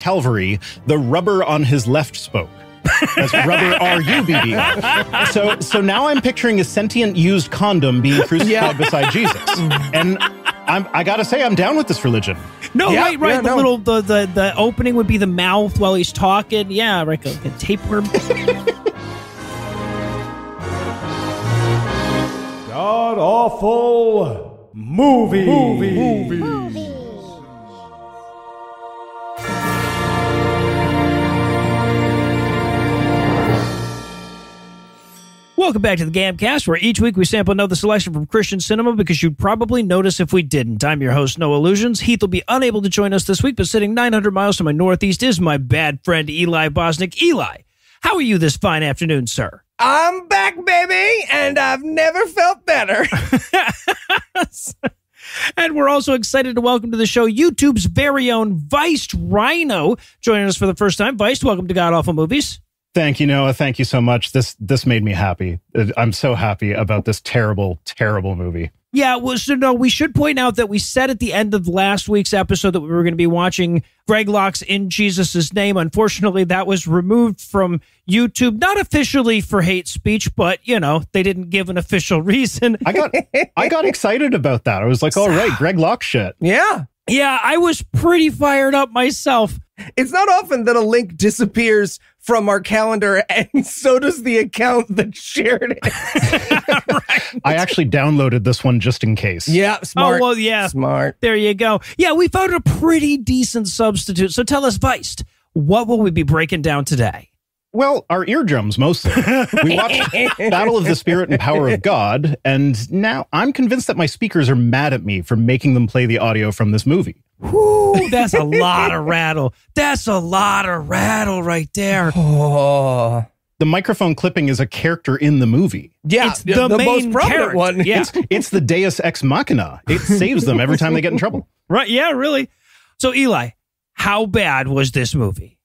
Calvary, the rubber on his left spoke. That's rubber R U B B. So so now I'm picturing a sentient used condom being crucified Yeah. beside Jesus. And I'm I gotta say I'm down with this religion. No, Yeah, right, right. yeah, the no. little the, the the opening would be the mouth while he's talking. Yeah, like a, a tapeworm. God awful movie. Movie. Welcome back to the Gamcast, where each week we sample another selection from Christian cinema because you'd probably notice if we didn't. I'm your host, Noah Lugeons. Heath will be unable to join us this week, but sitting 900 miles to my northeast is my bad friend Eli Bosnick. Eli, how are you this fine afternoon, sir? I'm back, baby, and I've never felt better. And we're also excited to welcome to the show YouTube's very own Viced Rhino joining us for the first time. Viced, welcome to God Awful Movies. Thank you, Noah. Thank you so much. This this made me happy. I'm so happy about this terrible, terrible movie. Yeah, well, so no, we should point out that we said at the end of last week's episode that we were going to be watching Greg Locke's In Jesus' Name. Unfortunately, that was removed from YouTube, not officially for hate speech, but, you know, they didn't give an official reason. I got I got excited about that. I was like, all right, Greg Locke shit. yeah. Yeah, I was pretty fired up myself. It's not often that a link disappears from our calendar, and so does the account that shared it. I actually downloaded this one just in case. yeah, oh, smart. Oh, well, yeah. Smart. There you go. Yeah, we found a pretty decent substitute. So tell us, Viced, what will we be breaking down today? Well, our eardrums mostly. We watched Battle of the Spirit and Power of God, and now I'm convinced that my speakers are mad at me for making them play the audio from this movie. Whew, that's a lot of rattle. That's a lot of rattle right there. Oh. The microphone clipping is a character in the movie. Yeah, It's the most main prominent character. one. Yeah. It's it's the Deus Ex Machina. It saves them every time they get in trouble. Right. Yeah, really. So, Eli, how bad was this movie?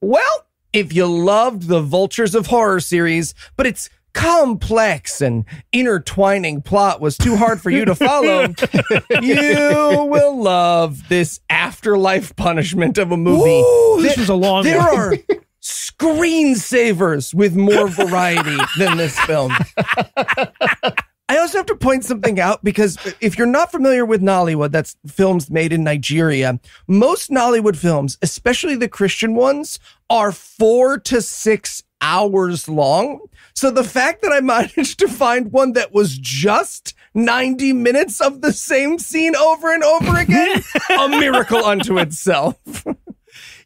Well, if you loved the Vultures of Horror series, but its complex and intertwining plot was too hard for you to follow, you will love this afterlife punishment of a movie. Ooh, this was a long There one. are screensavers with more variety than this film. I also have to point something out because if you're not familiar with Nollywood, that's films made in Nigeria, most Nollywood films, especially the Christian ones, are four to six hours long. So the fact that I managed to find one that was just 90 minutes of the same scene over and over again, a miracle unto itself.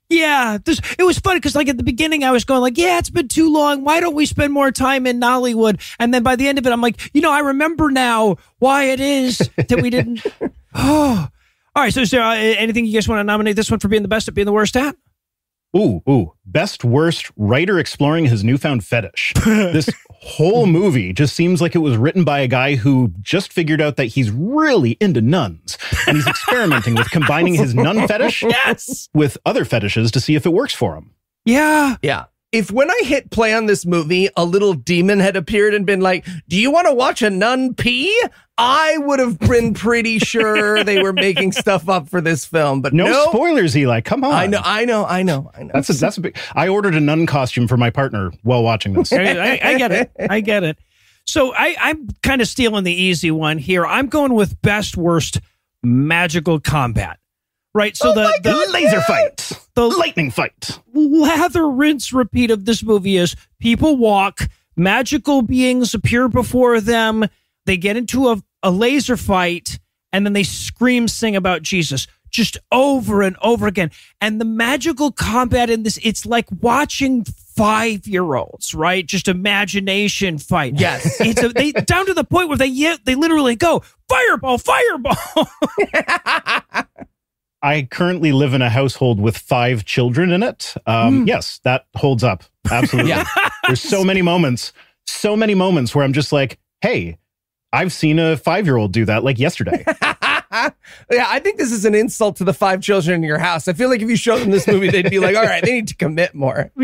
Yeah, this, it was funny because like at the beginning I was going like, yeah, it's been too long. Why don't we spend more time in Nollywood? And then by the end of it, I'm like, you know, I remember now why it is that we didn't. oh, all right. So is there uh, anything you guys want to nominate this one for being the best at being the worst at? Ooh, ooh. Best worst writer exploring his newfound fetish. this whole movie just seems like it was written by a guy who just figured out that he's really into nuns and he's experimenting with combining his nun fetish Yes. with other fetishes to see if it works for him. Yeah. Yeah. If when I hit play on this movie, a little demon had appeared and been like, Do you want to watch a nun pee? I would have been pretty sure they were making stuff up for this film, but No, no. spoilers, Eli. Come on. I know, I know, I know, I know. That's a, that's a big. I ordered a nun costume for my partner while watching this. I, I- I get it. I get it. So I, I'm kind of stealing the easy one here. I'm going with best worst magical combat. Right. So oh the, the laser fight, the lightning fight. lather, rinse, repeat of this movie is people walk, magical beings appear before them, they get into a, a laser fight, and then they scream, sing about Jesus. Just over and over again. And the magical combat in this, it's like watching five year olds, right? Just imagination fight. Yes. It's a, they down to the point where they yeah, they literally go, fireball, fireball. I currently live in a household with five children in it. Um, Yes, that holds up. Absolutely. Yeah. There's so many moments, so many moments where I'm just like, hey, I've seen a five year old do that like yesterday. yeah, I think this is an insult to the five children in your house. I feel like if you showed them this movie, they'd be like, all right, they need to commit more.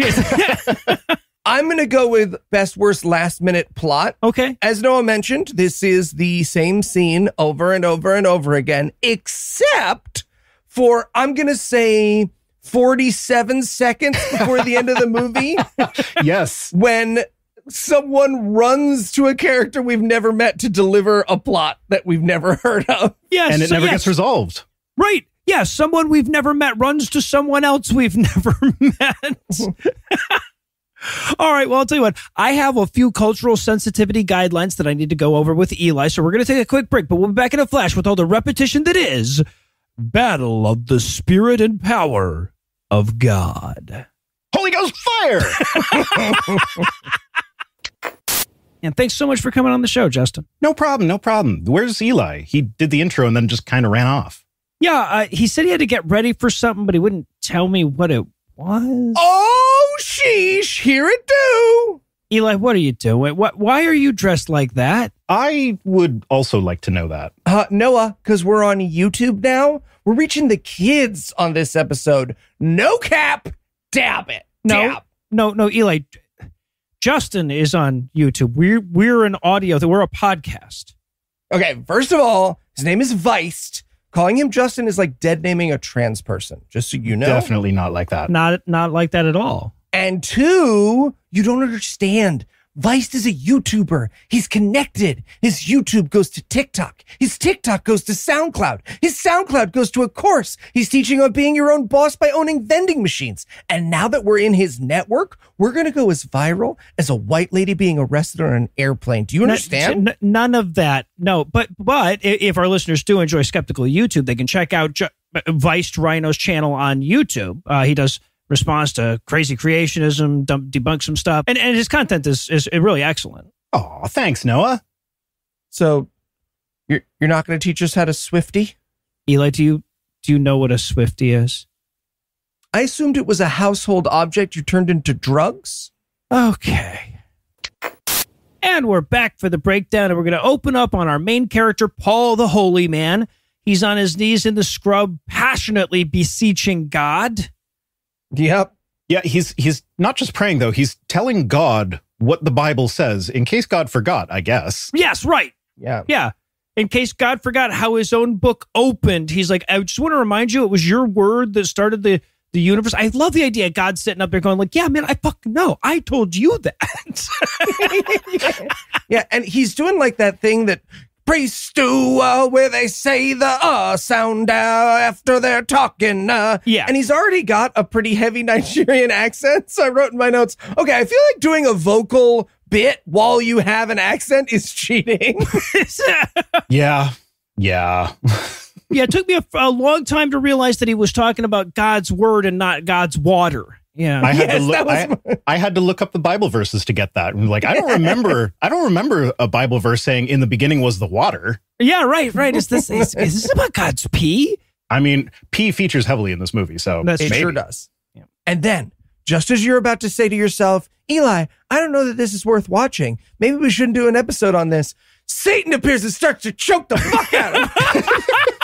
I'm going to go with best, worst, last minute plot. okay. As Noah mentioned, this is the same scene over and over and over again, except for, I'm going to say 47 seconds before the end of the movie yes. when someone runs to a character we've never met to deliver a plot that we've never heard of. Yes, And it so never yes, gets resolved. right. Yeah, someone we've never met runs to someone else we've never met. All right, well, I'll tell you what. I have a few cultural sensitivity guidelines that I need to go over with Eli, so we're going to take a quick break, but we'll be back in a flash with all the repetition that is Battle of the Spirit and Power of God. Holy Ghost fire! And thanks so much for coming on the show, Justin. no problem. No problem. Where's Eli? He did the intro and then just kind of ran off. Yeah, uh, he said he had to get ready for something, but he wouldn't tell me what it was. Oh, sheesh, here it do. Eli, what are you doing? What? Why are you dressed like that? I would also like to know that. Uh, Noah, because we're on YouTube now, we're reaching the kids on this episode. No cap, dab it. No, Dab. no, no, Eli. Justin is on YouTube. We're we're an audio. We're a podcast. Okay, first of all, his name is Viced. Calling him Justin is like dead naming a trans person, just so you know. Definitely not like that. Not not like that at all. And two, you don't understand. Viced is a YouTuber. He's connected. His YouTube goes to TikTok. His TikTok goes to SoundCloud. His SoundCloud goes to a course. He's teaching on being your own boss by owning vending machines. And now that we're in his network, we're going to go as viral as a white lady being arrested on an airplane. Do you understand? None of that. No, but but if our listeners do enjoy skeptical YouTube, they can check out Viced Rhino's channel on YouTube. Uh, he does response to crazy creationism, dump, debunk some stuff, and and his content is is really excellent. Oh, thanks, Noah. So you're, you're not going to teach us how to Swifty? Eli, do you do you know what a Swifty is? I assumed it was a household object you turned into drugs. Okay. And we're back for the breakdown, and we're going to open up on our main character, Paul the Holy Man. He's on his knees in the scrub, passionately beseeching God. Yep. Yeah, he's he's not just praying though. He's telling God what the Bible says in case God forgot, I guess. Yes, right. Yeah. Yeah. In case God forgot how his own book opened, he's like, I just want to remind you, it was your word that started the the universe. I love the idea of God sitting up there going, like, yeah, man, I fucking know. I told you that. Yeah, and he's doing like that thing that priests do uh, where they say the uh sound uh, after they're talking. Uh, Yeah. And he's already got a pretty heavy Nigerian accent. So I wrote in my notes, okay, I feel like doing a vocal bit while you have an accent is cheating. Yeah. Yeah. yeah, it took me a, a long time to realize that he was talking about God's word and not God's water. Yeah. I had Yes, to look that was I, I had to look up the Bible verses to get that. And like I don't remember I don't remember a Bible verse saying in the beginning was the water. yeah, right, right. Is this is, is this about God's pee? I mean, pee features heavily in this movie, so That's it maybe. sure does. Yeah. And then, just as you're about to say to yourself, Eli, I don't know that this is worth watching. Maybe we shouldn't do an episode on this. Satan appears and starts to choke the fuck out of him.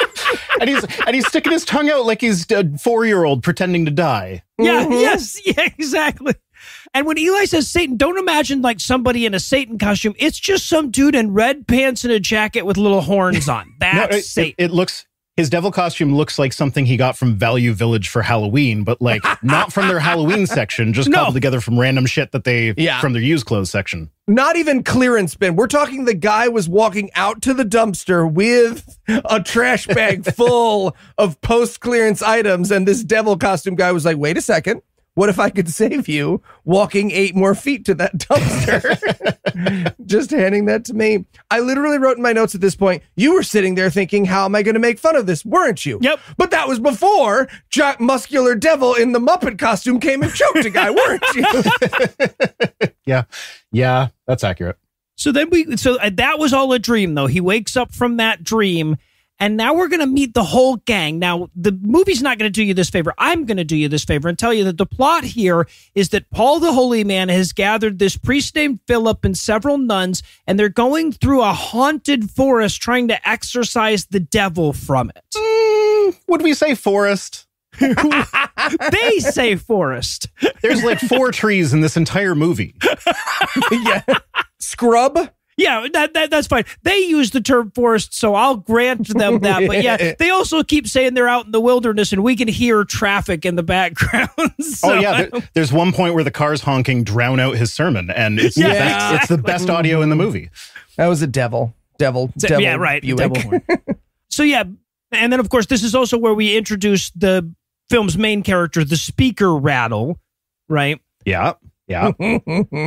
and he's and he's sticking his tongue out like he's a four year old pretending to die. Yeah, Mhm. yes, yeah, exactly. And when Eli says Satan, don't imagine like somebody in a Satan costume. It's just some dude in red pants and a jacket with little horns on. That's No, it, Satan. it, it looks his devil costume looks like something he got from Value Village for Halloween, but like not from their Halloween section, just No. cobbled together from random shit that they Yeah. from their used clothes section. Not even clearance bin. We're talking the guy was walking out to the dumpster with a trash bag full of post clearance items. And this devil costume guy was like, wait a second. What if I could save you walking eight more feet to that dumpster? Just handing that to me. I literally wrote in my notes at this point, you were sitting there thinking, how am I going to make fun of this? Weren't you? Yep. But that was before Jack Muscular Devil in the Muppet costume came and choked a guy, weren't you? Yeah. Yeah, that's accurate. So then we, so uh, that was all a dream, though. He wakes up from that dream, and now we're going to meet the whole gang. Now, the movie's not going to do you this favor. I'm going to do you this favor and tell you that the plot here is that Paul the Holy Man has gathered this priest named Philip and several nuns, and they're going through a haunted forest trying to exorcise the devil from it. Mm, would we say forest? they say forest. There's like four trees in this entire movie. yeah. Scrub. Yeah, that, that that's fine. They use the term forest, so I'll grant them that. But yeah, they also keep saying they're out in the wilderness and we can hear traffic in the background. Oh, so oh yeah, there- there's one point where the cars honking drown out his sermon, and it's Yeah, the best, it's the best audio in the movie. That was a devil. Devil. So- devil yeah, right. Buick. devil horn. so yeah, and then of course this is also where we introduce the film's main character, the speaker rattle, right? Yeah, yeah.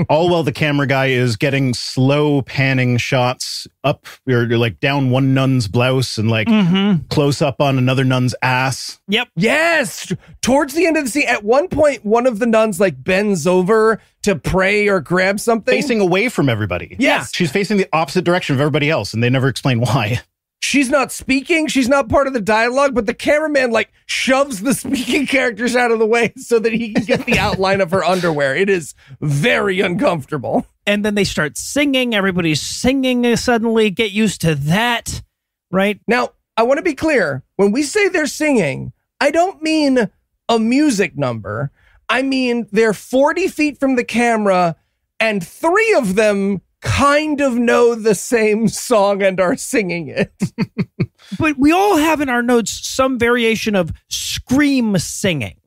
All while the camera guy is getting slow panning shots up or like down one nun's blouse and like Mm-hmm. close up on another nun's ass. Yep. Yes. Towards the end of the scene, at one point, one of the nuns like bends over to pray or grab something. Facing away from everybody. Yes. She's facing the opposite direction of everybody else, and they never explain why. She's not speaking. She's not part of the dialogue, but the cameraman like shoves the speaking characters out of the way so that he can get the outline of her underwear. It is very uncomfortable. And then they start singing. Everybody's singing suddenly. Get used to that, right? Now, I want to be clear. When we say they're singing, I don't mean a music number. I mean they're 40 feet from the camera and three of them kind of know the same song and are singing it. But we all have in our notes some variation of scream singing.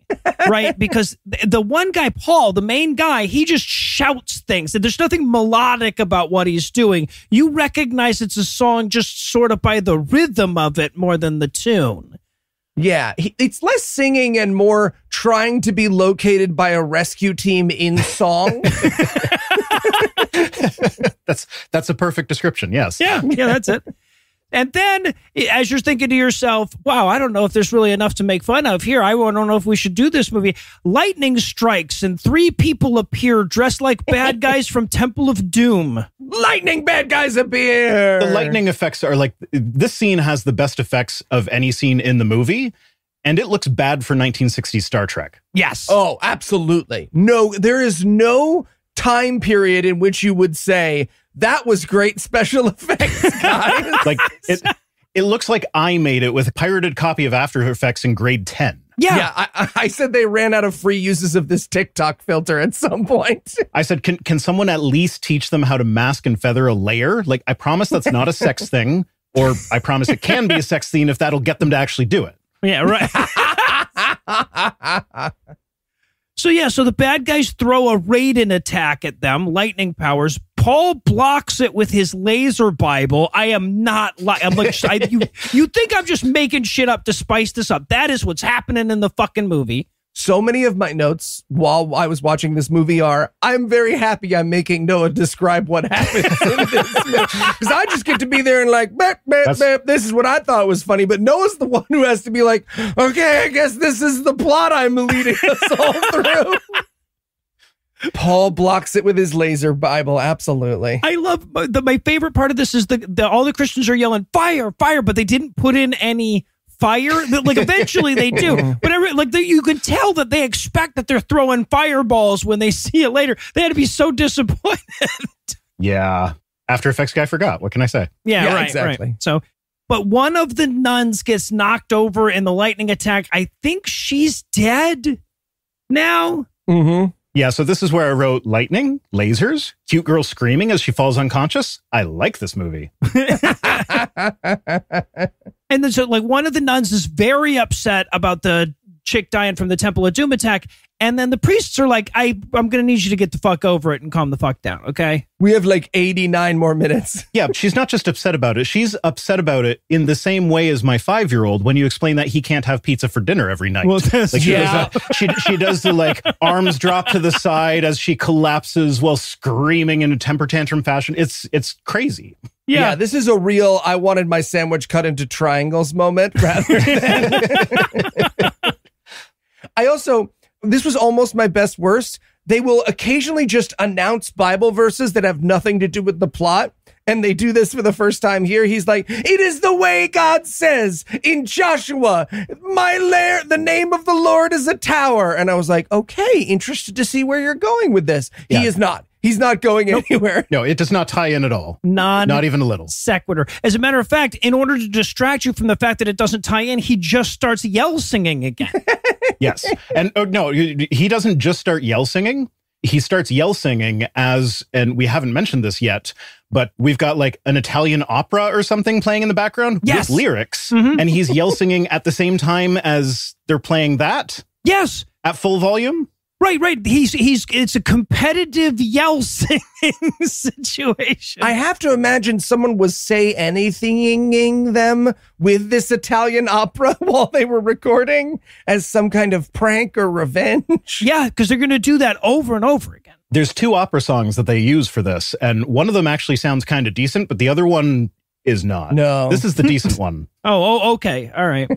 right? Because the one guy, Paul, the main guy, he just shouts things. And there's nothing melodic about what he's doing. You recognize it's a song just sort of by the rhythm of it more than the tune. Yeah, it's less singing and more trying to be located by a rescue team in song. That's that's a perfect description. Yes. Yeah, yeah, that's it. And then, as you're thinking to yourself, wow, I don't know if there's really enough to make fun of here. I don't know if we should do this movie. Lightning strikes, and three people appear dressed like bad guys from Temple of Doom. Lightning bad guys appear. The lightning effects are like this scene has the best effects of any scene in the movie, and it looks bad for 1960s Star Trek. Yes. Oh, absolutely. No, there is no time period in which you would say that was great special effects, guys. Like it, it looks like I made it with a pirated copy of After Effects in grade 10. yeah. yeah, I, I said they ran out of free uses of this TikTok filter at some point. I said, can can someone at least teach them how to mask and feather a layer? Like, I promise that's not a sex thing, or I promise it can be a sex scene if that'll get them to actually do it. Yeah, right. So yeah, so the bad guys throw a Raiden attack at them, lightning powers. Paul blocks it with his laser Bible. I am not like I'm like I, you. You think I'm just making shit up to spice this up? That is what's happening in the fucking movie. So many of my notes while I was watching this movie are I'm very happy I'm making Noah describe what happens because I just get to be there and like "Bep, bep, That's- bep, this is what I thought was funny. But Noah's the one who has to be like okay I guess this is the plot I'm leading us all through. Paul blocks it with his laser Bible absolutely. I love uh, the, my favorite part of this is the, the all the Christians are yelling fire, fire, but they didn't put in any fire. Like eventually they do, but every, like they, you can tell that they expect that they're throwing fireballs when they see it later. They had to be so disappointed. Yeah. After Effects guy forgot. What can I say? Yeah, Yeah, right, exactly. right. So, but one of the nuns gets knocked over in the lightning attack. I think she's dead now. mm-hmm. Yeah, so this is where I wrote lightning, lasers, cute girl screaming as she falls unconscious. I like this movie. And then so like one of the nuns is very upset about the chick dying from the Temple of Doom attack. And then the priests are like, I, I'm going to need you to get the fuck over it and calm the fuck down. Okay. we have like 89 more minutes Yeah, she's not just upset about it. She's upset about it in the same way as my five year old when you explain that he can't have pizza for dinner every night. Well, like she, yeah. does that, she, she does the like arms drop to the side as she collapses while screaming in a temper tantrum fashion. It's it's crazy. Yeah. this is a real I wanted my sandwich cut into triangles moment rather than I also this was almost my best worst. They will occasionally just announce Bible verses that have nothing to do with the plot. And they do this for the first time here. He's like, it is the way God says in Joshua, my lair, the name of the Lord is a tower. And I was like, okay, interested to see where you're going with this. Yeah. He is not. He's not going anywhere. No, it does not tie in at all. Non Not even a little. sequitur. As a matter of fact, in order to distract you from the fact that it doesn't tie in, he just starts yell singing again. Yes. And oh, no, he doesn't just start yell singing. He starts yell singing as, and we haven't mentioned this yet, but we've got like an Italian opera or something playing in the background Yes. with lyrics, Mhm. and he's yell singing at the same time as they're playing that Yes. at full volume. Right, right. He's he's it's a competitive yell singing situation. I have to imagine someone was say anythinging them with this Italian opera while they were recording as some kind of prank or revenge. yeah, because they're gonna do that over and over again. There's two opera songs that they use for this, and one of them actually sounds kind of decent, but the other one is not. No. This is the decent one. Oh, oh, okay. All right.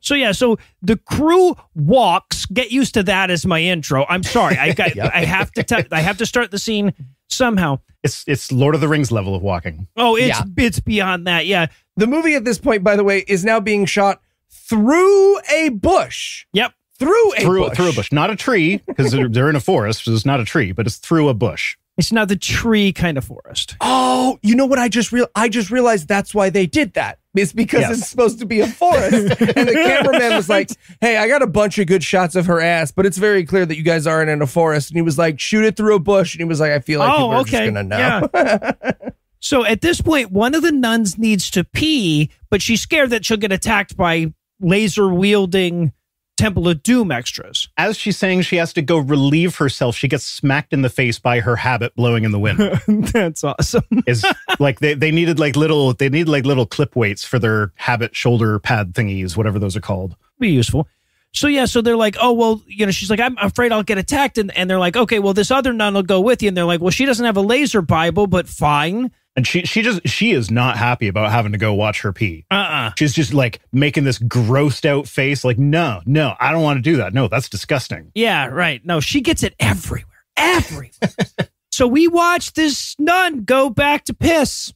so yeah, so the crew walks. Get used to that as my intro. I'm sorry. I got I have to tell I have to start the scene somehow. It's it's Lord of the Rings level of walking. Oh, it's Yeah. it's beyond that. Yeah. The movie at this point, by the way, is now being shot through a bush. Yep. Through a through bush. through a bush, not a tree, because they're, they're in a forest. So it's not a tree, but it's through a bush. It's not the tree kind of forest. Oh, you know what? I just real I just realized that's why they did that. It's because Yes. it's supposed to be a forest, and the cameraman was like, "Hey, I got a bunch of good shots of her ass, but it's very clear that you guys aren't in a forest." And he was like, "Shoot it through a bush," and he was like, "I feel like Oh, people are okay. just gonna know." Yeah. So at this point, one of the nuns needs to pee, but she's scared that she'll get attacked by laser wielding Temple of Doom extras. As she's saying she has to go relieve herself, she gets smacked in the face by her habit blowing in the wind. That's awesome. Is like they, they needed like little they need like little clip weights for their habit shoulder pad thingies, whatever those are called. Be useful. So yeah, so they're like, oh well, you know, she's like, I'm afraid I'll get attacked, and, and they're like, okay, well, this other nun will go with you, and they're like, well, she doesn't have a laser Bible, but fine. And she she just she is not happy about having to go watch her pee. Uh uh She's just like making this grossed out face, like, no, no, I don't want to do that. No, that's disgusting. Yeah, right. No, she gets it everywhere, everywhere. so we watch this nun go back to piss.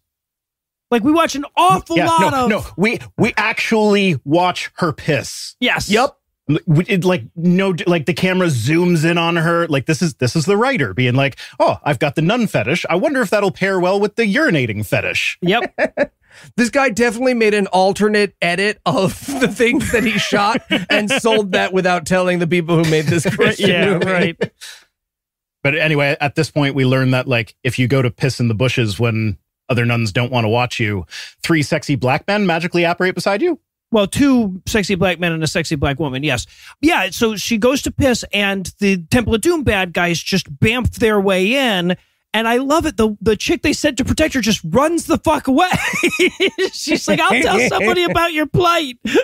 Like we watch an awful Yeah, lot no, of no, we we actually watch her piss. yes, Yep. We- It, like no, like the camera zooms in on her. Like this is this is the writer being like, oh, I've got the nun fetish. I wonder if that'll pair well with the urinating fetish. Yep. This guy definitely made an alternate edit of the things that he shot and sold that without telling the people who made this Christian yeah, movie. right. But anyway, at this point, we learn that like if you go to piss in the bushes when other nuns don't want to watch you, three sexy black men magically apparate beside you. Well, two sexy black men and a sexy black woman. Yes. Yeah. So she goes to piss, and the Temple of Doom bad guys just bamf their way in. And I love it. The the chick they sent to protect her just runs the fuck away. She's like, I'll tell somebody about your plight.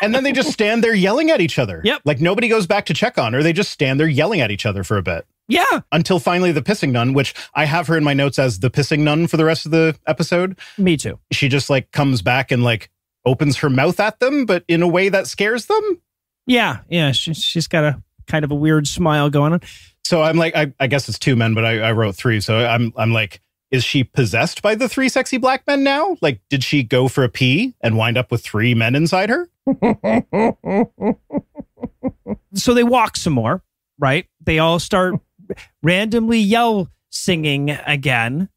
And then they just stand there yelling at each other. Yep. Like nobody goes back to check on her. They just stand there yelling at each other for a bit. Yeah. until finally the pissing nun, which I have her in my notes as the pissing nun for the rest of the episode. Me too. She just like comes back and like opens her mouth at them, but in a way that scares them. Yeah. Yeah. She, she's got a kind of a weird smile going on. So I'm like, I, I guess it's two men, but I, I wrote three. So I'm I'm like, is she possessed by the three sexy black men now? Like, did she go for a pee and wind up with three men inside her? So they walk some more, right? They all start randomly yell singing again.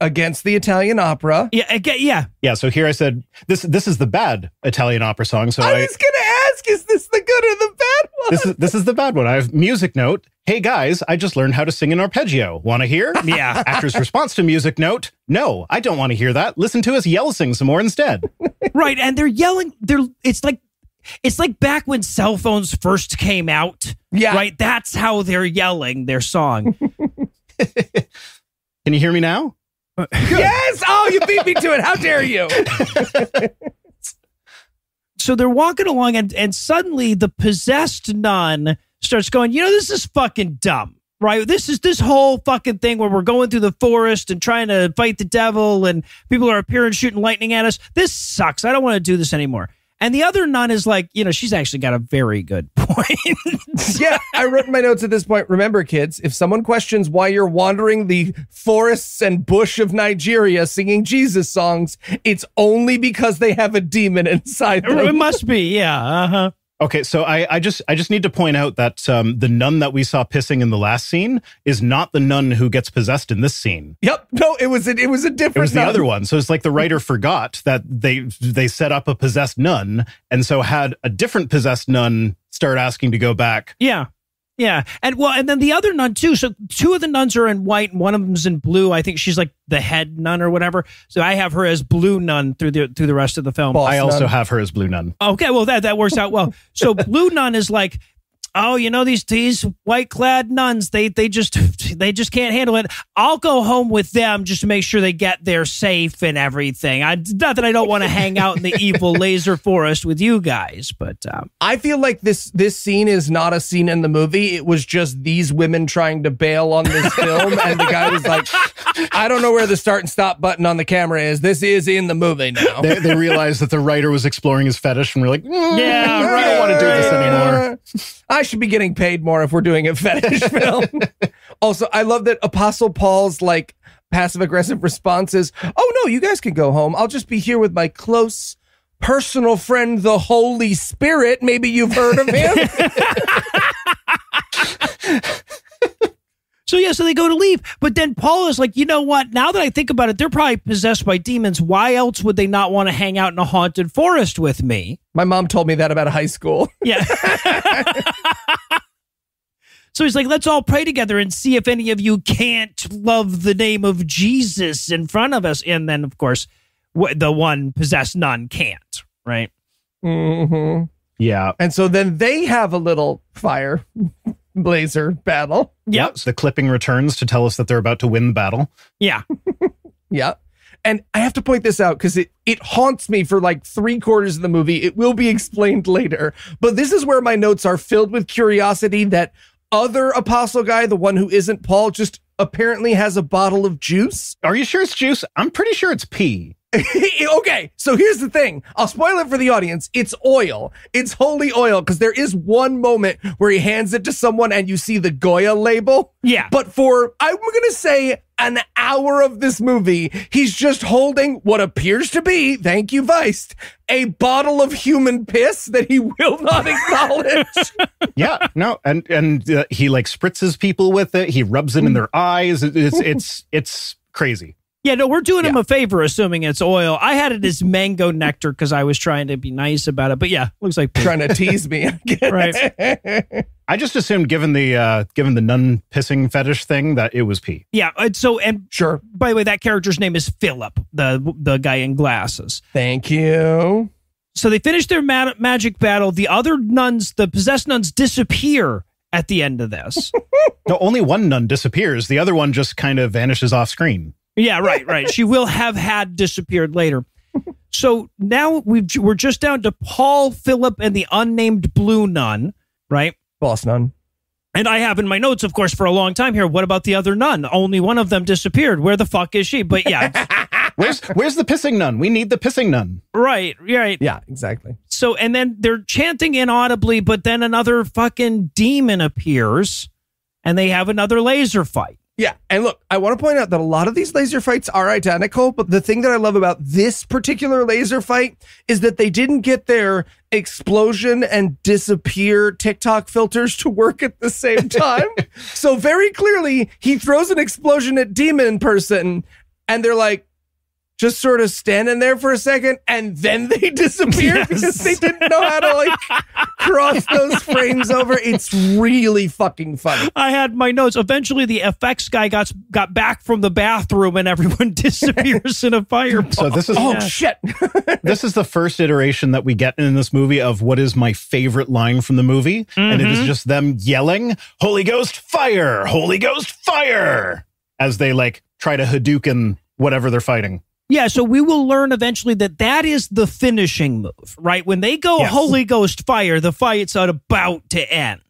Against the Italian opera. Yeah. Again. Yeah. Yeah. So here I said this this is the bad Italian opera song. So I I, was gonna ask, is this the good or the bad one? this is this is the bad one. I have music note. Hey guys, I just learned how to sing an arpeggio. Want to hear? Yeah. Actor's response to music note: No, I don't want to hear that. Listen to us yell sing some more instead. right and they're yelling they're it's like it's like back when cell phones first came out Yeah. right that's how they're yelling their song Can you hear me now? Yes! Oh, you beat me to it. How dare you? so they're walking along and and suddenly the possessed nun starts going you know this is fucking dumb right this is this whole fucking thing where we're going through the forest and trying to fight the devil and people are appearing shooting lightning at us this sucks i don't want to do this anymore and the other nun is like you know she's actually got a very good point yeah, I wrote in my notes at this point. Remember, kids, if someone questions why you're wandering the forests and bush of Nigeria singing Jesus songs, it's only because they have a demon inside them. it must be yeah uh-huh Okay, so I, I just I just need to point out that um, the nun that we saw pissing in the last scene is not the nun who gets possessed in this scene. Yep. No, it was a, it was a different. It was the other one. So it's like the writer forgot that they they set up a possessed nun, and so had a different possessed nun start asking to go back. yeah Yeah, and well, and then the other nun too. So two of the nuns are in white, and one of them's in blue. I think she's like the head nun or whatever. So I have her as blue nun through the through the rest of the film. Boss I also nun. have her as Blue Nun. Okay, well that that works out well. So blue nun is like, oh, you know these these white clad nuns, they they just they just can't handle it. I'll go home with them just to make sure they get there safe and everything. I not that I don't want to hang out in the evil laser forest with you guys, but um, I feel like this this scene is not a scene in the movie. It was just these women trying to bail on this film, and the guy was like, "I don't know where the start and stop button on the camera is. This is in the movie now." They, they realized that the writer was exploring his fetish and we're like, mm, Yeah, I right, don't want to do this anymore. I should be getting paid more if we're doing a fetish film. also, I love that Apostle Paul's like passive aggressive response is, "Oh no, you guys can go home. I'll just be here with my close personal friend, the Holy Spirit. Maybe you've heard of him." So yeah, so they go to leave, but then Paul is like, you know what? Now that I think about it, they're probably possessed by demons. Why else would they not want to hang out in a haunted forest with me? my mom told me that about high school. Yeah. so he's like, let's all pray together and see if any of you can't love the name of Jesus in front of us. And then, of course, the one possessed nun can't, right? hmm Yeah. And so then they have a little fire blazer battle. Yep. So the clipping returns to tell us that they're about to win the battle. Yeah. Yeah. And I have to point this out because it, it haunts me for like three quarters of the movie. It will be explained later. But this is where my notes are filled with curiosity that other apostle guy, the one who isn't Paul, just apparently has a bottle of juice. Are you sure it's juice? I'm pretty sure it's pee. okay, so here's the thing. I'll spoil it for the audience. It's oil. It's holy oil because there is one moment where he hands it to someone and you see the Goya label. Yeah. But for, I'm going to say an hour of this movie, he's just holding what appears to be, thank you, Viced, a bottle of human piss that he will not acknowledge. Yeah, no, and and uh, he like spritzes people with it. He rubs it in their eyes. It- It's it's it's crazy. Yeah, no, we're doing him a favor, assuming it's oil. I had it as mango nectar because I was trying to be nice about it. But yeah, looks like Trying to tease me. Right. I just assumed, given the uh given the nun pissing fetish thing, that it was pee. yeah. And so, and Sure. by the way, that character's name is Philip, the the guy in glasses. Thank you. So they finish their ma- magic battle. The other nuns, the possessed nuns, disappear at the end of this. No, only one nun disappears. The other one just kind of vanishes off screen. Yeah, right, right. She will have had disappeared later. So now we've we're just down to Paul, Philip, and the unnamed blue nun, right? Boss nun. And I have in my notes, of course, for a long time here. What about the other nun? Only one of them disappeared. Where the fuck is she? But yeah, Where's where's the pissing nun? We need the pissing nun. right, right. Yeah, exactly. So, and then they're chanting inaudibly, but then another fucking demon appears, and they have another laser fight. Yeah, and look, I want to point out that a lot of these laser fights are identical, but the thing that I love about this particular laser fight is that they didn't get their explosion and disappear TikTok filters to work at the same time. so very clearly, he throws an explosion at demon person, and they're like, just sort of standing there for a second and then they disappear Yes. because they didn't know how to like cross those frames over. It's really fucking funny. I had my notes. Eventually, the effects guy got got back from the bathroom, and everyone disappears in a fireball. So this is Oh shit. this is the first iteration that we get in this movie of what is my favorite line from the movie, and it is mm-hmm. just them yelling, "Holy Ghost fire! Holy Ghost fire!" as they like try to Hadouken whatever they're fighting. Yeah, so we will learn eventually that that is the finishing move, right? When they go Yes. Holy Ghost fire, the fight's about to end.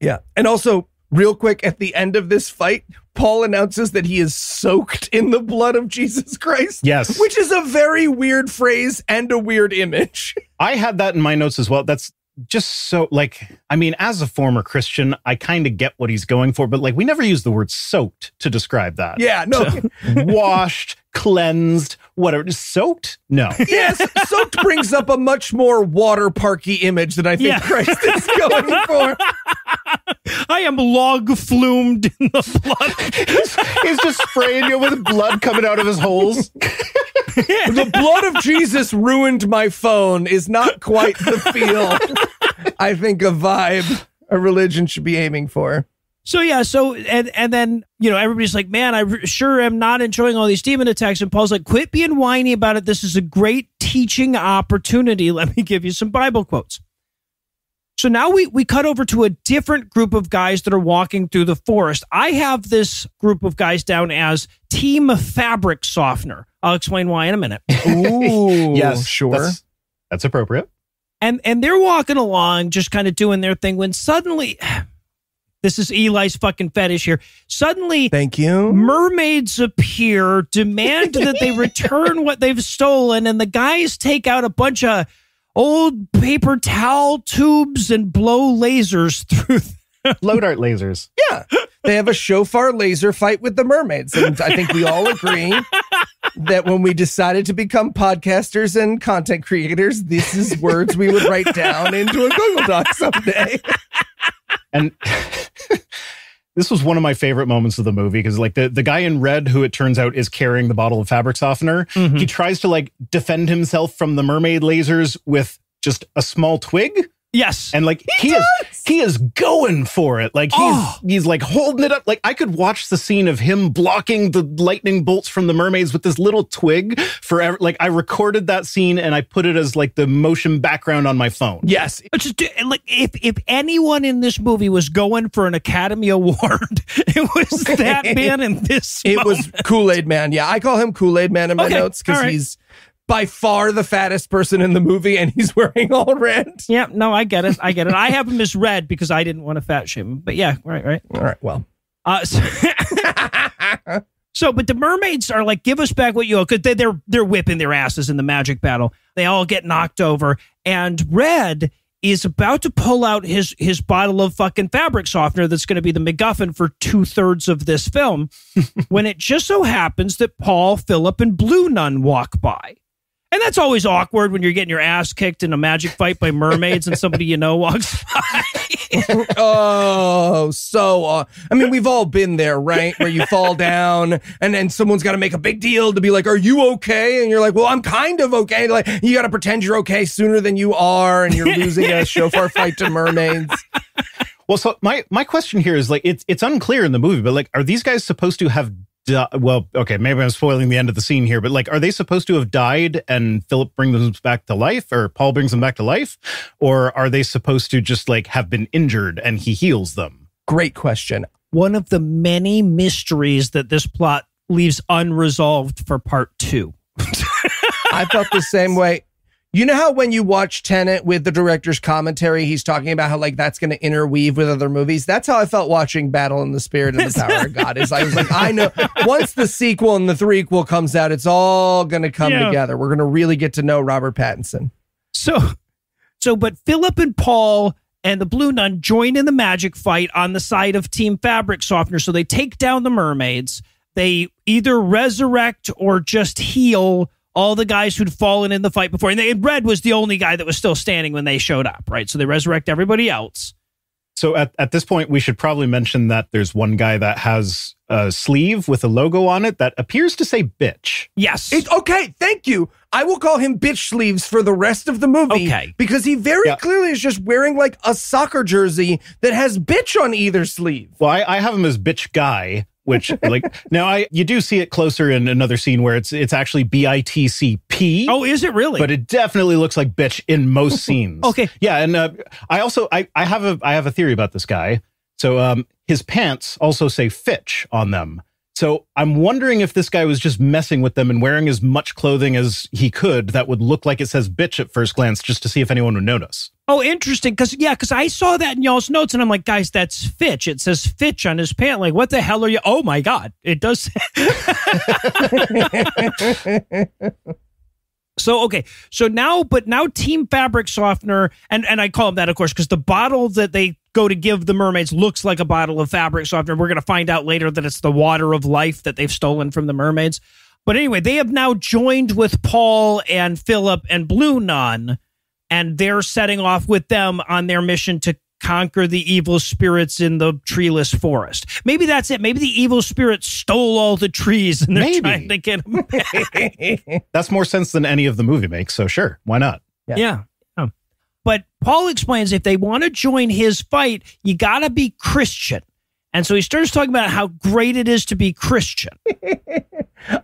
Yeah. And also, real quick, at the end of this fight, Paul announces that he is soaked in the blood of Jesus Christ. Yes. Which is a very weird phrase and a weird image. I had that in my notes as well. That's just so like I mean, as a former Christian, I kind of get what he's going for, but like we never use the word soaked to describe that. Yeah, no. Washed, cleansed, whatever. Just soaked? No. yes, soaked brings up a much more water parky image than I think Yeah. Christ is going for. I am log flumed in the blood. he's just spraying you with blood coming out of his holes. The blood of Jesus ruined my phone is not quite the feel. I think a vibe a religion should be aiming for. So yeah, so and and then you know everybody's like, man, I re- sure am not enjoying all these demon attacks. And Paul's like, quit being whiny about it. This is a great teaching opportunity. Let me give you some Bible quotes. So now we we cut over to a different group of guys that are walking through the forest. I have this group of guys down as Team Fabric Softener. I'll explain why in a minute. Ooh, yes, sure. That's, that's appropriate. and and they're walking along just kind of doing their thing when suddenly this is Eli's fucking fetish here. Suddenly Thank you. mermaids appear, demand that they return what they've stolen, and the guys take out a bunch of old paper towel tubes and blow lasers through. Low dart lasers. Yeah. They have a shofar laser fight with the mermaids. And I think we all agree that when we decided to become podcasters and content creators, this is words we would write down into a Google Doc someday. And this was one of my favorite moments of the movie because like the, the guy in red who it turns out is carrying the bottle of fabric softener, mm-hmm. he tries to like defend himself from the mermaid lasers with just a small twig. Yes, And like he, is he is going for it. Like he's Oh. he's like holding it up. Like I could watch the scene of him blocking the lightning bolts from the mermaids with this little twig forever. Like I recorded that scene and I put it as like the motion background on my phone. Yes. It's just, like if if anyone in this movie was going for an Academy Award, it was that man in this. It was Kool Aid Man. Yeah. I call him Kool Aid Man in my Okay, notes because all right. he's by far the fattest person in the movie and he's wearing all red. Yeah, no, I get it. I get it. I have him as red because I didn't want to fat shame him. But yeah, right, right. All right. Well, Uh, so, so, but the mermaids are like, give us back what you owe because they, they're they're whipping their asses in the magic battle. They all get knocked over, and Red is about to pull out his his bottle of fucking fabric softener that's going to be the MacGuffin for two thirds of this film, when it just so happens that Paul, Philip, and Blue Nun walk by. And that's always awkward when you're getting your ass kicked in a magic fight by mermaids and somebody you know walks by. oh, so uh, I mean, we've all been there, right? Where you fall down, and then someone's got to make a big deal to be like, "Are you okay?" And you're like, "Well, I'm kind of okay." Like, you got to pretend you're okay sooner than you are, and you're losing a shofar fight to mermaids. Well, so my my question here is like it's it's unclear in the movie, but like, are these guys supposed to have? Di- well, okay, maybe I'm spoiling the end of the scene here, but like, are they supposed to have died and Philip brings them back to life, or Paul brings them back to life, or are they supposed to just like have been injured and he heals them? Great question. one of the many mysteries that this plot leaves unresolved for part two. I felt the same way. You know how when you watch Tenet with the director's commentary, he's talking about how like that's going to interweave with other movies. That's how I felt watching Battle in the Spirit and the Power of God. Is I was like, I know once the sequel and the threequel comes out, it's all going to come Yeah. together. We're going to really get to know Robert Pattinson. So, so, but Philip and Paul and the Blue Nun join in the magic fight on the side of Team Fabric Softener. So they take down the mermaids. They either resurrect or just heal all the guys who'd fallen in the fight before. And, they, and Red was the only guy that was still standing when they showed up, right? So they resurrect everybody else. So at, at this point, we should probably mention that there's one guy that has a sleeve with a logo on it that appears to say bitch. Yes. It, okay, thank you. I will call him bitch sleeves for the rest of the movie. Okay. Because he very Yeah. clearly is just wearing like a soccer jersey that has bitch on either sleeve. Well, I, I have him as bitch guy, which like now I you do see it closer in another scene where it's it's actually B I T C P. oh, is it really? but it definitely looks like bitch in most scenes. Okay. Yeah, and uh, I also I, I have a I have a theory about this guy. So um his pants also say Fitch on them. So I'm wondering if this guy was just messing with them and wearing as much clothing as he could that would look like it says bitch at first glance just to see if anyone would notice. Oh, interesting. Because yeah, because I saw that in y'all's notes, and I'm like, guys, that's Fitch. It says Fitch on his pant. Like, what the hell are you? Oh my god, it does. so okay, so now, but now Team Fabric Softener, and and I call them that, of course, because the bottle that they go to give the mermaids looks like a bottle of fabric softener. We're gonna find out later that it's the water of life that they've stolen from the mermaids. But anyway, they have now joined with Paul and Philip and Blue Nun and they're setting off with them on their mission to conquer the evil spirits in the treeless forest. Maybe that's it. Maybe the evil spirits stole all the trees and they're Maybe. trying to get them back. That's more sense than any of the movie makes. So sure, why not? Yeah. yeah. But Paul explains if they want to join his fight, you got to be Christian. And so he starts talking about how great it is to be Christian.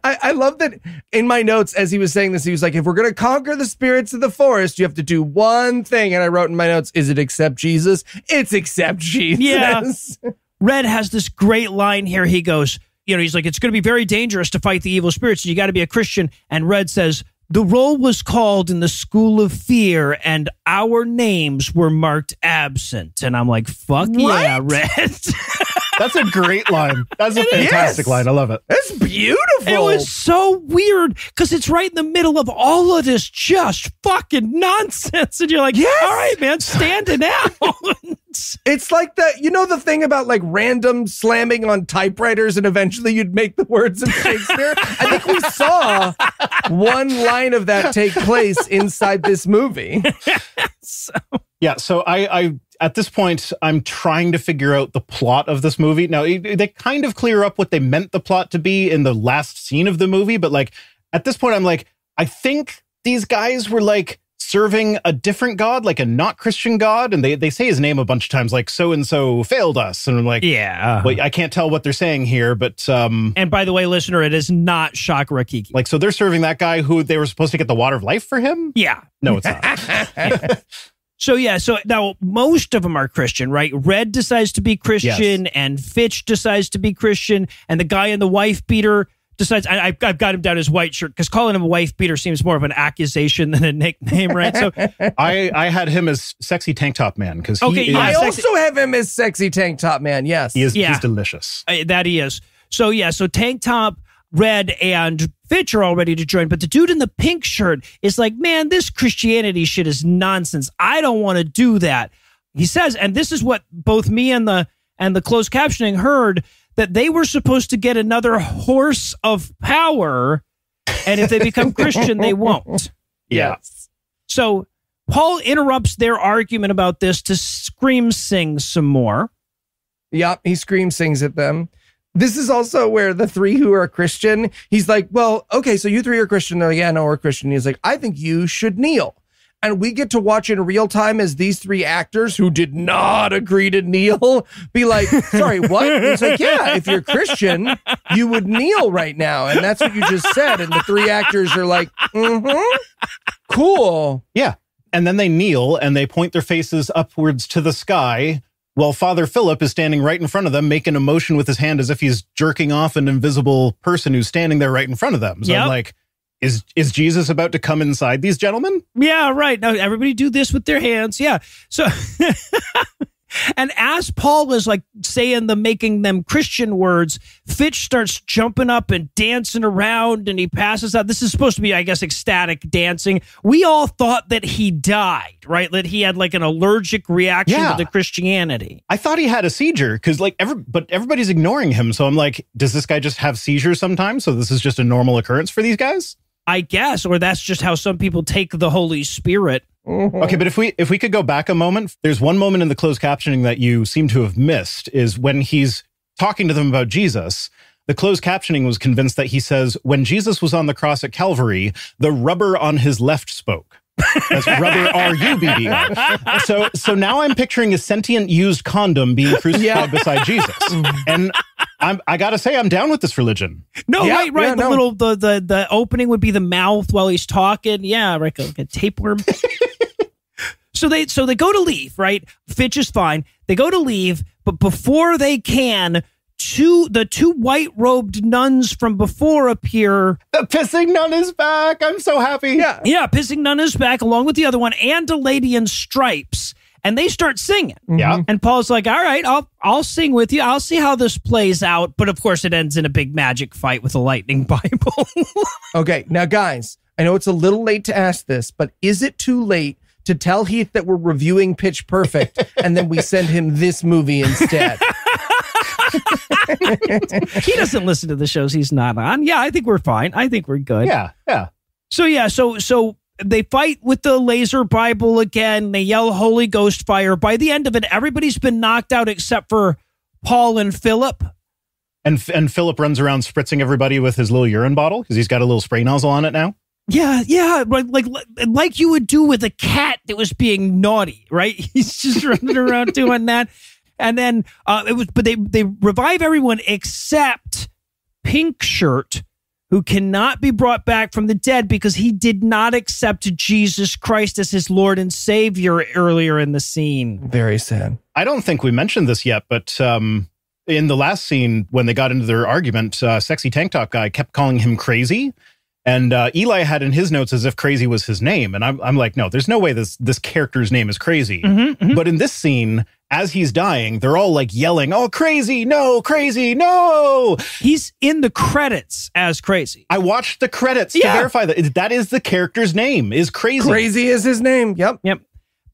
I, I love that in my notes as he was saying this, he was like, if we're going to conquer the spirits of the forest, you have to do one thing. And I wrote in my notes, is it accept Jesus? It's accept Jesus. Yeah. Red has this great line here. He goes, you know, he's like, it's going to be very dangerous to fight the evil spirits. You got to be a Christian. And Red says, the roll was called in the school of fear, and our names were marked absent. And I'm like, fuck yeah, Red. That's a great line. That's a fantastic is. line. I love it. That's beautiful. It was so weird because it's right in the middle of all of this just fucking nonsense. And you're like, Yes. all right, man, stand it out. It's like the you know the thing about like random slamming on typewriters and eventually you'd make the words of Shakespeare. I think we saw one line of that take place inside this movie. so, Yeah, so I, I at this point I'm trying to figure out the plot of this movie. Now they kind of clear up what they meant the plot to be in the last scene of the movie, but like at this point I'm like I think these guys were like serving a different god, like a not Christian god, and they they say his name a bunch of times, like so and so failed us, and I'm like, yeah. well, I can't tell what they're saying here, but um, And by the way, listener, it is not Shakurakiki. like so they're serving that guy who they were supposed to get the water of life for him. yeah. No, it's not. So yeah, so now most of them are Christian, right? Red decides to be Christian, and Fitch decides to be Christian, and the guy and the wife beater decides. I, I've, I've got him down his white shirt because calling him a wife beater seems more of an accusation than a nickname, right? So I I had him as sexy tank top man because Okay, is, yeah, I sexy- also have him as sexy tank top man. Yes. he is Yeah. he's delicious. uh, that he is. So yeah, so tank top, red, and Fitch are all ready to join, but the dude in the pink shirt is like, man, this Christianity shit is nonsense. I don't want to do that. He says, and this is what both me and the and the closed captioning heard that they were supposed to get another horse of power, and if they become Christian, they won't. Yeah. So Paul interrupts their argument about this to scream sing some more. Yep, he scream sings at them. This is also where the three who are Christian, he's like, Well, okay, so you three are Christian. They're like, yeah, no, we're Christian. He's like, I think you should kneel. And we get to watch in real time as these three actors who did not agree to kneel be like, sorry, what? And He's like, yeah, if you're Christian, you would kneel right now. And that's what you just said. And the three actors are like, mm-hmm. Cool. Yeah. And then they kneel and they point their faces upwards to the sky while Father Philip is standing right in front of them, making a motion with his hand as if he's jerking off an invisible person who's standing there right in front of them. So Yep. I'm like, is is Jesus about to come inside these gentlemen? Yeah, right. Now everybody do this with their hands. Yeah. So and as Paul is like saying the making them Christian words, Fitch starts jumping up and dancing around and he passes out. This is supposed to be, I guess, ecstatic dancing. We all thought that he died, right? That he had like an allergic reaction Yeah. to the Christianity. I thought he had a seizure because like every but everybody's ignoring him. So I'm like, does this guy just have seizures sometimes? So this is just a normal occurrence for these guys? I guess, or that's just how some people take the Holy Spirit. Okay, but if we if we could go back a moment, there's one moment in the closed captioning that you seem to have missed is when he's talking to them about Jesus. The closed captioning was convinced that he says, when Jesus was on the cross at Calvary, the rubber on his left spoke. That's rubber R U B B R. So so now I'm picturing a sentient used condom being crucified Yeah. beside Jesus. And I'm I gotta say, I'm down with this religion. No, Yeah, right, right. yeah, the no. little the, the the opening would be the mouth while he's talking. Yeah, like a, like a tapeworm. so they so they go to leave, right? Fitch is fine. They go to leave, but before they can, two the two white robed nuns from before appear. The pissing nun is back. I'm so happy. Yeah. Yeah, pissing nun is back along with the other one and a lady in stripes, and they start singing. Mm-hmm. Yeah. And Paul's like, "All right, I'll I'll sing with you. I'll see how this plays out." But of course, it ends in a big magic fight with a lightning Bible. Okay, now guys, I know it's a little late to ask this, but is it too late to tell Heath that we're reviewing Pitch Perfect and then we send him this movie instead? he doesn't listen to the shows he's not on. Yeah, I think we're fine. I think we're good. Yeah. Yeah. So yeah, so so they fight with the laser Bible again. They yell Holy Ghost fire. By the end of it, everybody's been knocked out except for Paul and Philip. And and Philip runs around spritzing everybody with his little urine bottle because he's got a little spray nozzle on it now. Yeah, yeah, like like like you would do with a cat that was being naughty, right? He's just running around doing that, and then uh, it was, but they they revive everyone except Pink Shirt, who cannot be brought back from the dead because he did not accept Jesus Christ as his Lord and Savior earlier in the scene. Very sad. I don't think we mentioned this yet, but um, in the last scene when they got into their argument, uh, sexy tank top guy kept calling him crazy. And uh, Eli had in his notes as if crazy was his name, and I'm, I'm like, no, there's no way this this character's name is crazy. Mm-hmm, But in this scene, as he's dying, they're all like yelling, "Oh, crazy! No, crazy! No!" He's in the credits as crazy. I watched the credits Yeah. to verify that that is the character's name. Is crazy. Crazy is his name. Yep. Yep.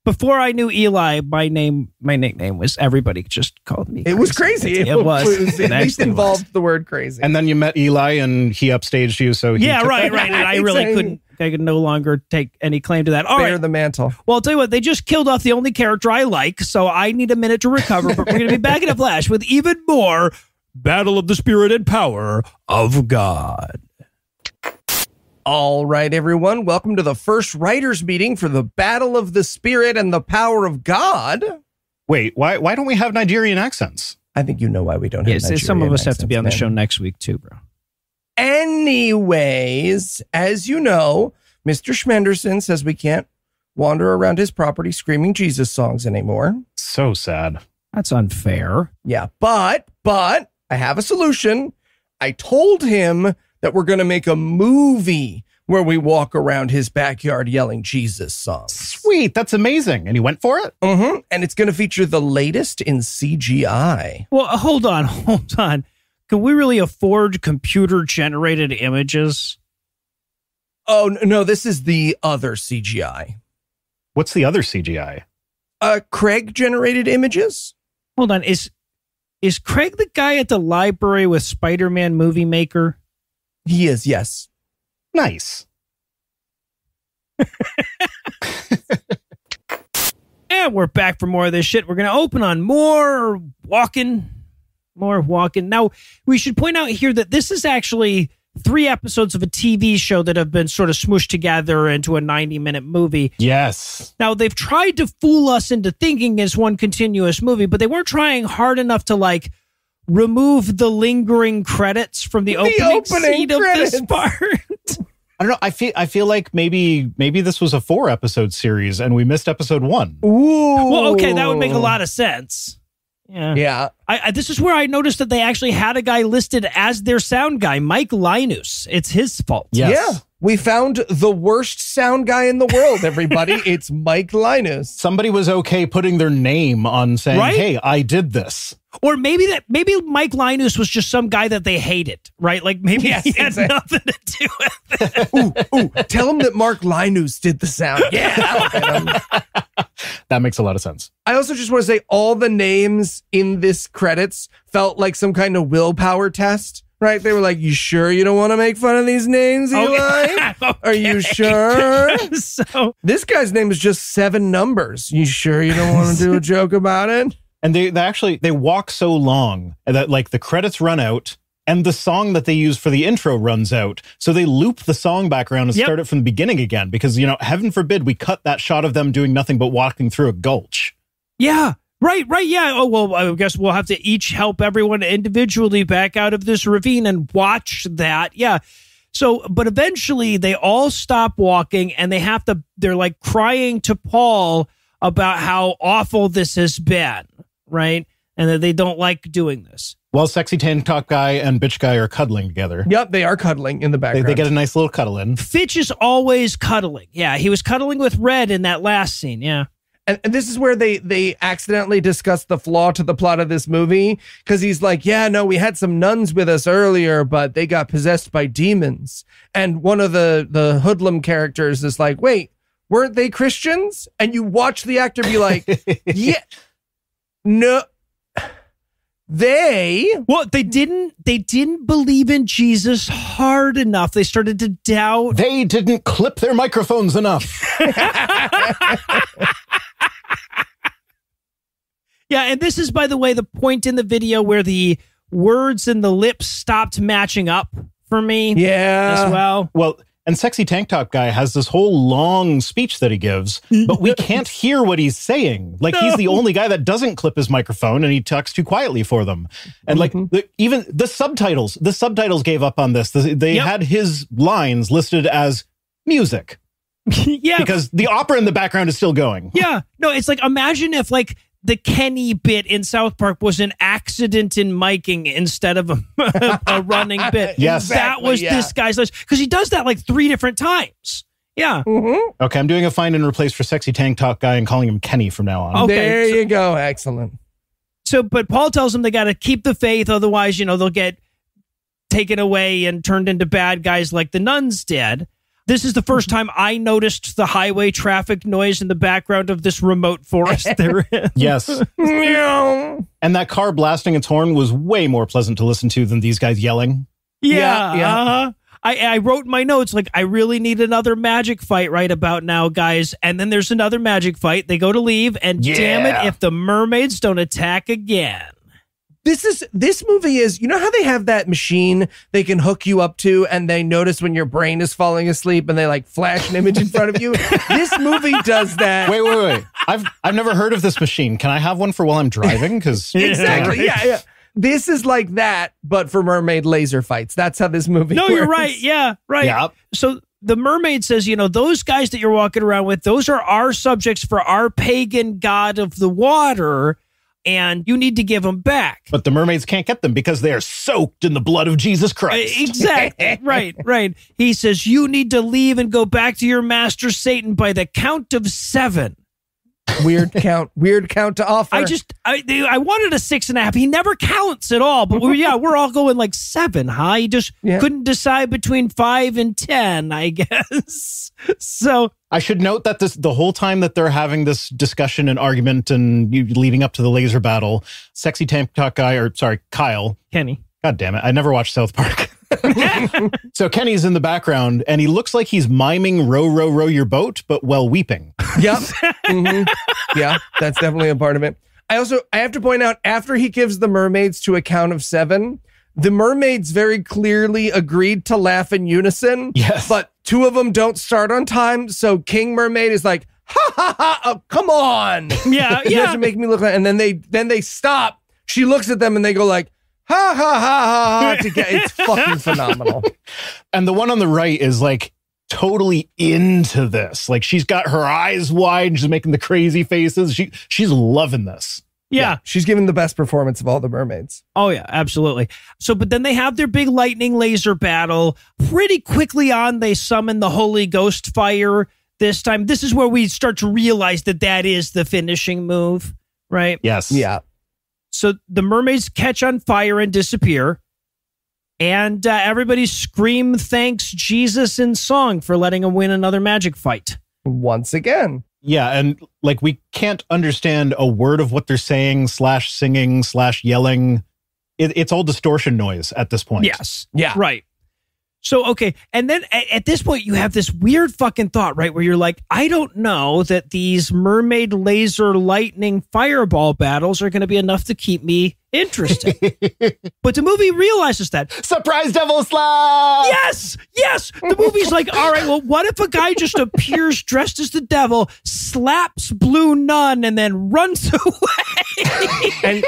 Before I knew Eli, my name my nickname was everybody just called me. It was crazy. It, was. It, It at least actually was. involved the word crazy. And then you met Eli, and he upstaged you. So he Yeah, took right, right. And I really Exactly. couldn't. I could no longer take any claim to that. All Bear right. the mantle. Well, I'll tell you what. They just killed off the only character I like, so I need a minute to recover. but we're going to be back in a flash with even more Battle of the Spirit and Power of God. All right, everyone. Welcome to the first writers' meeting for the Battle of the Spirit and the Power of God. Wait, why why don't we have Nigerian accents? I think you know why we don't have Yes, some of Nigerian us have to be on the accents, show next week too, bro. Anyways, as you know, Mr. Schmenderson says we can't wander around his property screaming Jesus songs anymore. So sad. That's unfair. Yeah, but but I have a solution. I told him that we're going to make a movie where we walk around his backyard yelling Jesus songs. Sweet, that's amazing. And he went for it. hmm And it's going to feature the latest in CGI. Well, uh, hold on, hold on. Can we really afford computer generated images? Oh no, this is the other CGI. What's the other CGI? Uh, Craig generated images. Hold on. Is is Craig the guy at the library with Spider Man movie maker? He is, yes. Nice. And we're back for more of this shit. We're going to open on more walking, more walking. Now, we should point out here that this is actually three episodes of a TV show that have been sort of smooshed together into a 90 minute movie. Yes. Now, they've tried to fool us into thinking it's one continuous movie, but they weren't trying hard enough to like remove the lingering credits from the, opening, opening scene of this credits. part. I don't know. I feel I feel like maybe maybe this was a four episode series and we missed episode one. Ooh. well, okay, that would make a lot of sense. Yeah. Yeah. I, I, this is where I noticed that they actually had a guy listed as their sound guy, Mike Linus. It's his fault. Yes. Yeah. We found the worst sound guy in the world, everybody. it's Mike Linus. Somebody was okay putting their name on saying, Right? "Hey, I did this." Or maybe that maybe Mike Linus was just some guy that they hated, right? Like maybe Yes, he had exactly. nothing to do with it. Ooh, ooh, tell him that Mark Linus did the sound. Yeah, that'll get him. Um, that makes a lot of sense. I also just want to say all the names in this credits felt like some kind of willpower test, right? They were like, "You sure you don't want to make fun of these names, oh, Eli? Are you sure?" so This guy's name is just seven numbers. You sure you don't want to do a joke about it? And they, they actually they walk so long that like the credits run out and the song that they use for the intro runs out. So they loop the song back around and Yep. start it from the beginning again because you know, heaven forbid we cut that shot of them doing nothing but walking through a gulch. yeah. Right, right, yeah. Oh well, I guess we'll have to each help everyone individually back out of this ravine and watch that. Yeah. So, but eventually they all stop walking and they have to, they're like crying to Paul about how awful this has been, right? And that they don't like doing this. While sexy tank top guy and bitch guy are cuddling together. Yep, they are cuddling in the They, background. they get a nice little cuddle in. Fitch is always cuddling. Yeah, he was cuddling with Red in that last scene. Yeah. and, and this is where they they accidentally discuss the flaw to the plot of this movie because he's like, yeah, no, we had some nuns with us earlier, but they got possessed by demons. And one of the the hoodlum characters is like, wait, weren't they Christians? And you watch the actor be like, yeah, no, they. Well, they didn't they didn't believe in Jesus hard enough. They started to doubt. They didn't clip their microphones enough. Yeah, and this is by the way the point in the video where the words and the lips stopped matching up for me Yeah. as well. well, And Sexy Tank Top Guy has this whole long speech that he gives, mm-hmm. but we can't hear what he's saying. Like he's the only guy that doesn't clip his microphone and he talks too quietly for them. And like mm-hmm. the, even the subtitles, the subtitles gave up on this. The- They Yep. had his lines listed as music yeah, because the opera in the background is still going. yeah. No, it's like imagine if like the Kenny bit in South Park was an accident in miking instead of a, a running bit. Yes. that was Exactly, yeah. this guy's list because he does that like three different times. Yeah. Mm-hmm. Okay, I'm doing a find and replace for Sexy Tank Top Guy and calling him Kenny from now on. Okay, there so- you go. Excellent. So, but Paul tells them they got to keep the faith, otherwise, you know, they'll get taken away and turned into bad guys like the nuns did. This is the first time I noticed the highway traffic noise in the background of this remote forest they're in. Yes. And that car blasting its horn was way more pleasant to listen to than these guys yelling. Yeah, Yeah, yeah. uh-huh. I, I wrote my notes like I really need another magic fight right about now, guys. And then there's another magic fight. They go to leave, and damn it, if the mermaids don't attack again. This is this movie is you know how they have that machine they can hook you up to and they notice when your brain is falling asleep and they like flash an image in front of you. this movie does that. Wait, wait, wait. I've I've never heard of this machine. Can I have one for while I'm driving? Because exactly. Yeah, yeah. This is like that, but for mermaid laser fights. That's how this movie. No, you're right. Yeah, right. Yeah. So the mermaid says, you know, those guys that you're walking around with, those are our subjects for our pagan god of the water, and you need to give them back. But the mermaids can't get them because they are soaked in the blood of Jesus Christ. Uh, Exactly. right, right. He says, you need to leave and go back to your master Satan by the count of seven. Weird count. Weird count to offer. I just, I, I wanted a six and a half. He never counts at all. But we're, yeah, we're all going like seven, huh? He just Yeah. couldn't decide between five and 10, I guess. So, I should note that this the whole time that they're having this discussion and argument and you, leading up to the laser battle, sexy tank top guy or sorry, Kyle. Kenny. God damn it. I never watched South Park. so Kenny's in the background and he looks like he's miming row, row, row your boat, but while weeping. Yep. Mhm. Yeah, that's definitely a part of it. I also I have to point out after he gives the mermaids to a count of seven, the mermaids very clearly agreed to laugh in unison. Yes. But two of them don't start on time, so King Mermaid is like, ha ha ha, oh, come on. Yeah, You guys yeah. are making me look like and then they then they stop. She looks at them and they go like, ha ha ha ha ha to get it's fucking phenomenal. And the one on the right is like totally into this. Like she's got her eyes wide, and she's making the crazy faces. She she's loving this. yeah. She's giving the best performance of all the mermaids. Oh yeah, absolutely. So, but then they have their big lightning laser battle. Pretty quickly on, they summon the Holy Ghost fire. This time, this is where we start to realize that that is the finishing move, right? Yes. Yeah. So the mermaids catch on fire and disappear, and uh, everybody scream thanks Jesus in song for letting them win another magic fight. Once again. Yeah, and like we can't understand a word of what they're saying, slash singing, slash yelling. It, it's all distortion noise at this point. Yes. Yeah. Right. So, okay. And then at, at this point, you have this weird fucking thought, right? Where you're like, I don't know that these mermaid laser lightning fireball battles are going to be enough to keep me interested. but the movie realizes that. Surprise devil slap! Yes, yes. The movie's like, all right, well, what if a guy just appears dressed as the devil, slaps Blue Nun, and then runs away? And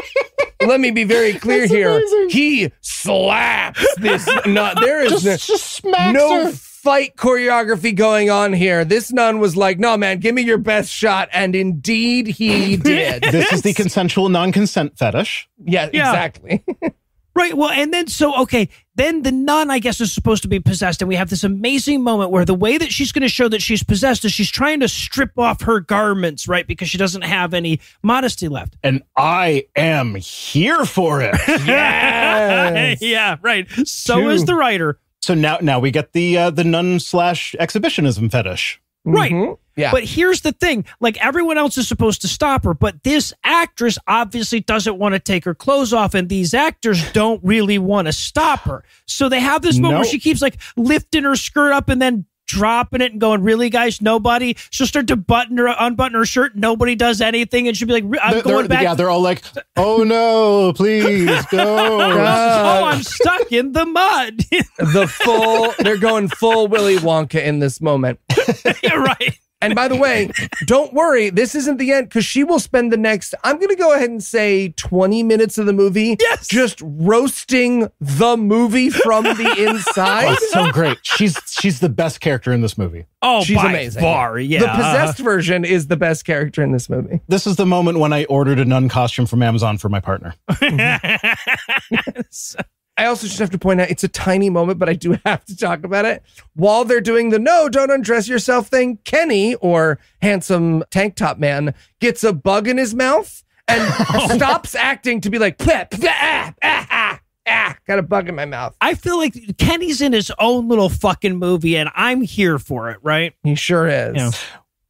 let me be very clear That's here. amazing. He slaps this. Not there is Just, no, just no her. fight choreography going on here. This nun was like, "No, man, give me your best shot," and indeed he did. This is the consensual non-consent fetish. yeah, Yeah. exactly. Right. Well, and then so okay, then the nun, I guess, is supposed to be possessed, and we have this amazing moment where the way that she's going to show that she's possessed is she's trying to strip off her garments, right, because she doesn't have any modesty left. And I am here for it. Yes. yeah. Right. So True. is the writer. so now now we get the uh, the nun slash exhibitionism fetish. Right. Mhm. Yeah. But here's the thing like everyone else is supposed to stop her, but this actress obviously doesn't want to take her clothes off, and these actors don't really want to stop her. So they have this moment No. where she keeps like lifting her skirt up and then dropping it and going, "Really, guys? Nobody." She'll start to button her, unbutton her shirt. Nobody does anything, and she'll be like, "I'm They're- going they're- back." Yeah, they're all like, "Oh no, please go." oh, I'm stuck in the mud. The full, they're going full Willy Wonka in this moment. yeah, right. And by the way, don't worry, this isn't the end because she will spend the next, I'm going to go ahead and say 20 minutes of the movie Yes. just roasting the movie from the Oh, inside. it's so great. She's she's the best character in this movie. Oh, She's by amazing. far, yeah. The possessed version is the best character in this movie. This is the moment when I ordered a nun costume from Amazon for my partner. Mm-hmm. I also just have to point out it's a tiny moment, but I do have to talk about it. While they're doing the no, don't undress yourself thing, Kenny or handsome tank top man gets a bug in his mouth and stops acting to be like, "Pah, pah, ah, ah, ah, ah, got a bug in my mouth. I feel like Kenny's in his own little fucking movie, and I'm here for it, right? He sure is. Yeah.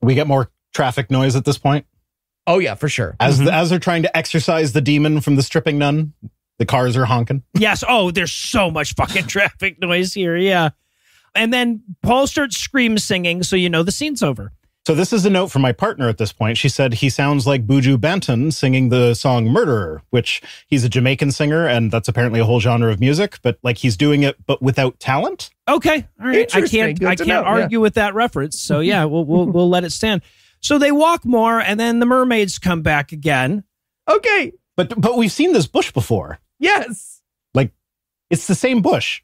We get more traffic noise at this point Oh, yeah, for sure. as the, as they're trying to exorcise the demon from the stripping nun. The cars are honking. Yes. Oh, there's so much fucking traffic noise here. Yeah. And then Paul starts scream singing, so you know the scene's over. So this is a note from my partner at this point. She said he sounds like Buju Banton singing the song Murderer, which he's a Jamaican singer and that's apparently a whole genre of music, but like he's doing it but without talent. Okay. All right. I can't Good I can't know, yeah. argue with that reference. So yeah, we'll we'll we'll let it stand. So they walk more and then the mermaids come back again. Okay. But but we've seen this bush before. Yes. Like it's the same bush.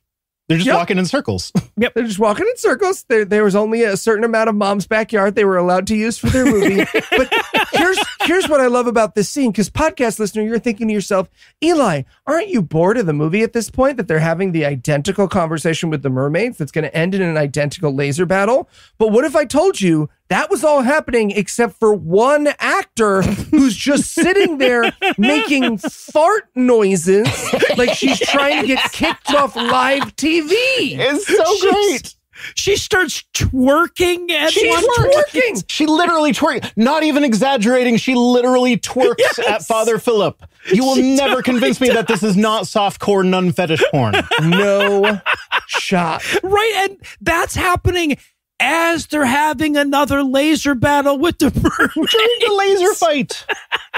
They're just Yep. walking in circles. Yep, they're just walking in circles. There, there was only a certain amount of mom's backyard they were allowed to use for their movie. but here's here's what I love about this scene because podcast listener, you're thinking to yourself, Eli, aren't you bored of the movie at this point that they're having the identical conversation with the mermaids that's going to end in an identical laser battle? But what if I told you that was all happening except for one actor who's just sitting there making fart noises like she's trying to get kicked off live TV? It's so great. She starts twerking at She's one twerking. She literally twerk, not even exaggerating. She literally twerks at Father Philip. You will never convince me that this is not softcore nun fetish porn. No shot. Right, and that's happening as they're having another laser battle with the mermaids. during the laser fight.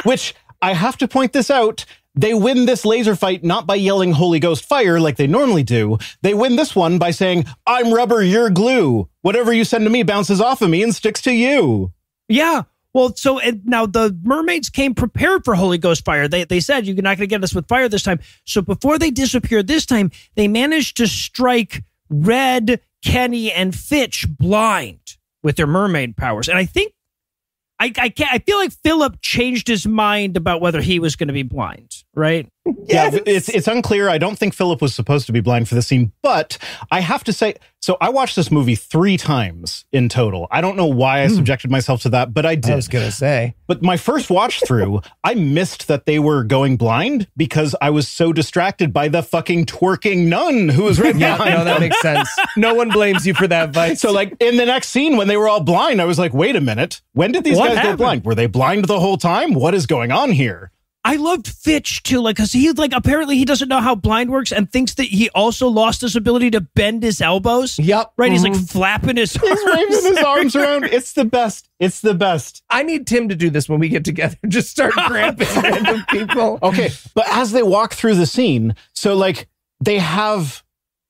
Which I have to point this out. They win this laser fight not by yelling Holy Ghost fire like they normally do. They win this one by saying, I'm rubber, you're glue. Whatever you send to me bounces off of me and sticks to you. Yeah. Well, so and now the mermaids came prepared for Holy Ghost fire. They they said you're not going to get us with fire this time. So before they disappeared this time, they managed to strike Red, Kenny, and Fitch blind with their mermaid powers. And I think I I I feel like Philip changed his mind about whether he was going to be blind. Right? Yeah, it's it's unclear. I don't think Philip was supposed to be blind for the scene, but I have to say, so I watched this movie three times in total. I don't know why I hmm. subjected myself to that, but I did. I was gonna say. But my first watch through, I missed that they were going blind because I was so distracted by the fucking twerking nun who was right Yeah, behind no, that makes sense. No one blames you for that, Vice. So, like in the next scene, when they were all blind, I was like, "Wait a minute! When did these What guys happened? go blind? Were they blind the whole time? What is going on here?" I loved Fitch too, like because he like apparently he doesn't know how blind works and thinks that he also lost his ability to bend his elbows. Yep. Right, he's Mhm. like flapping his He's waving his arms around. It's the best. It's the best. I need Tim to do this when we get together. Just start grabbing random people. Okay, but as they walk through the scene, so like they have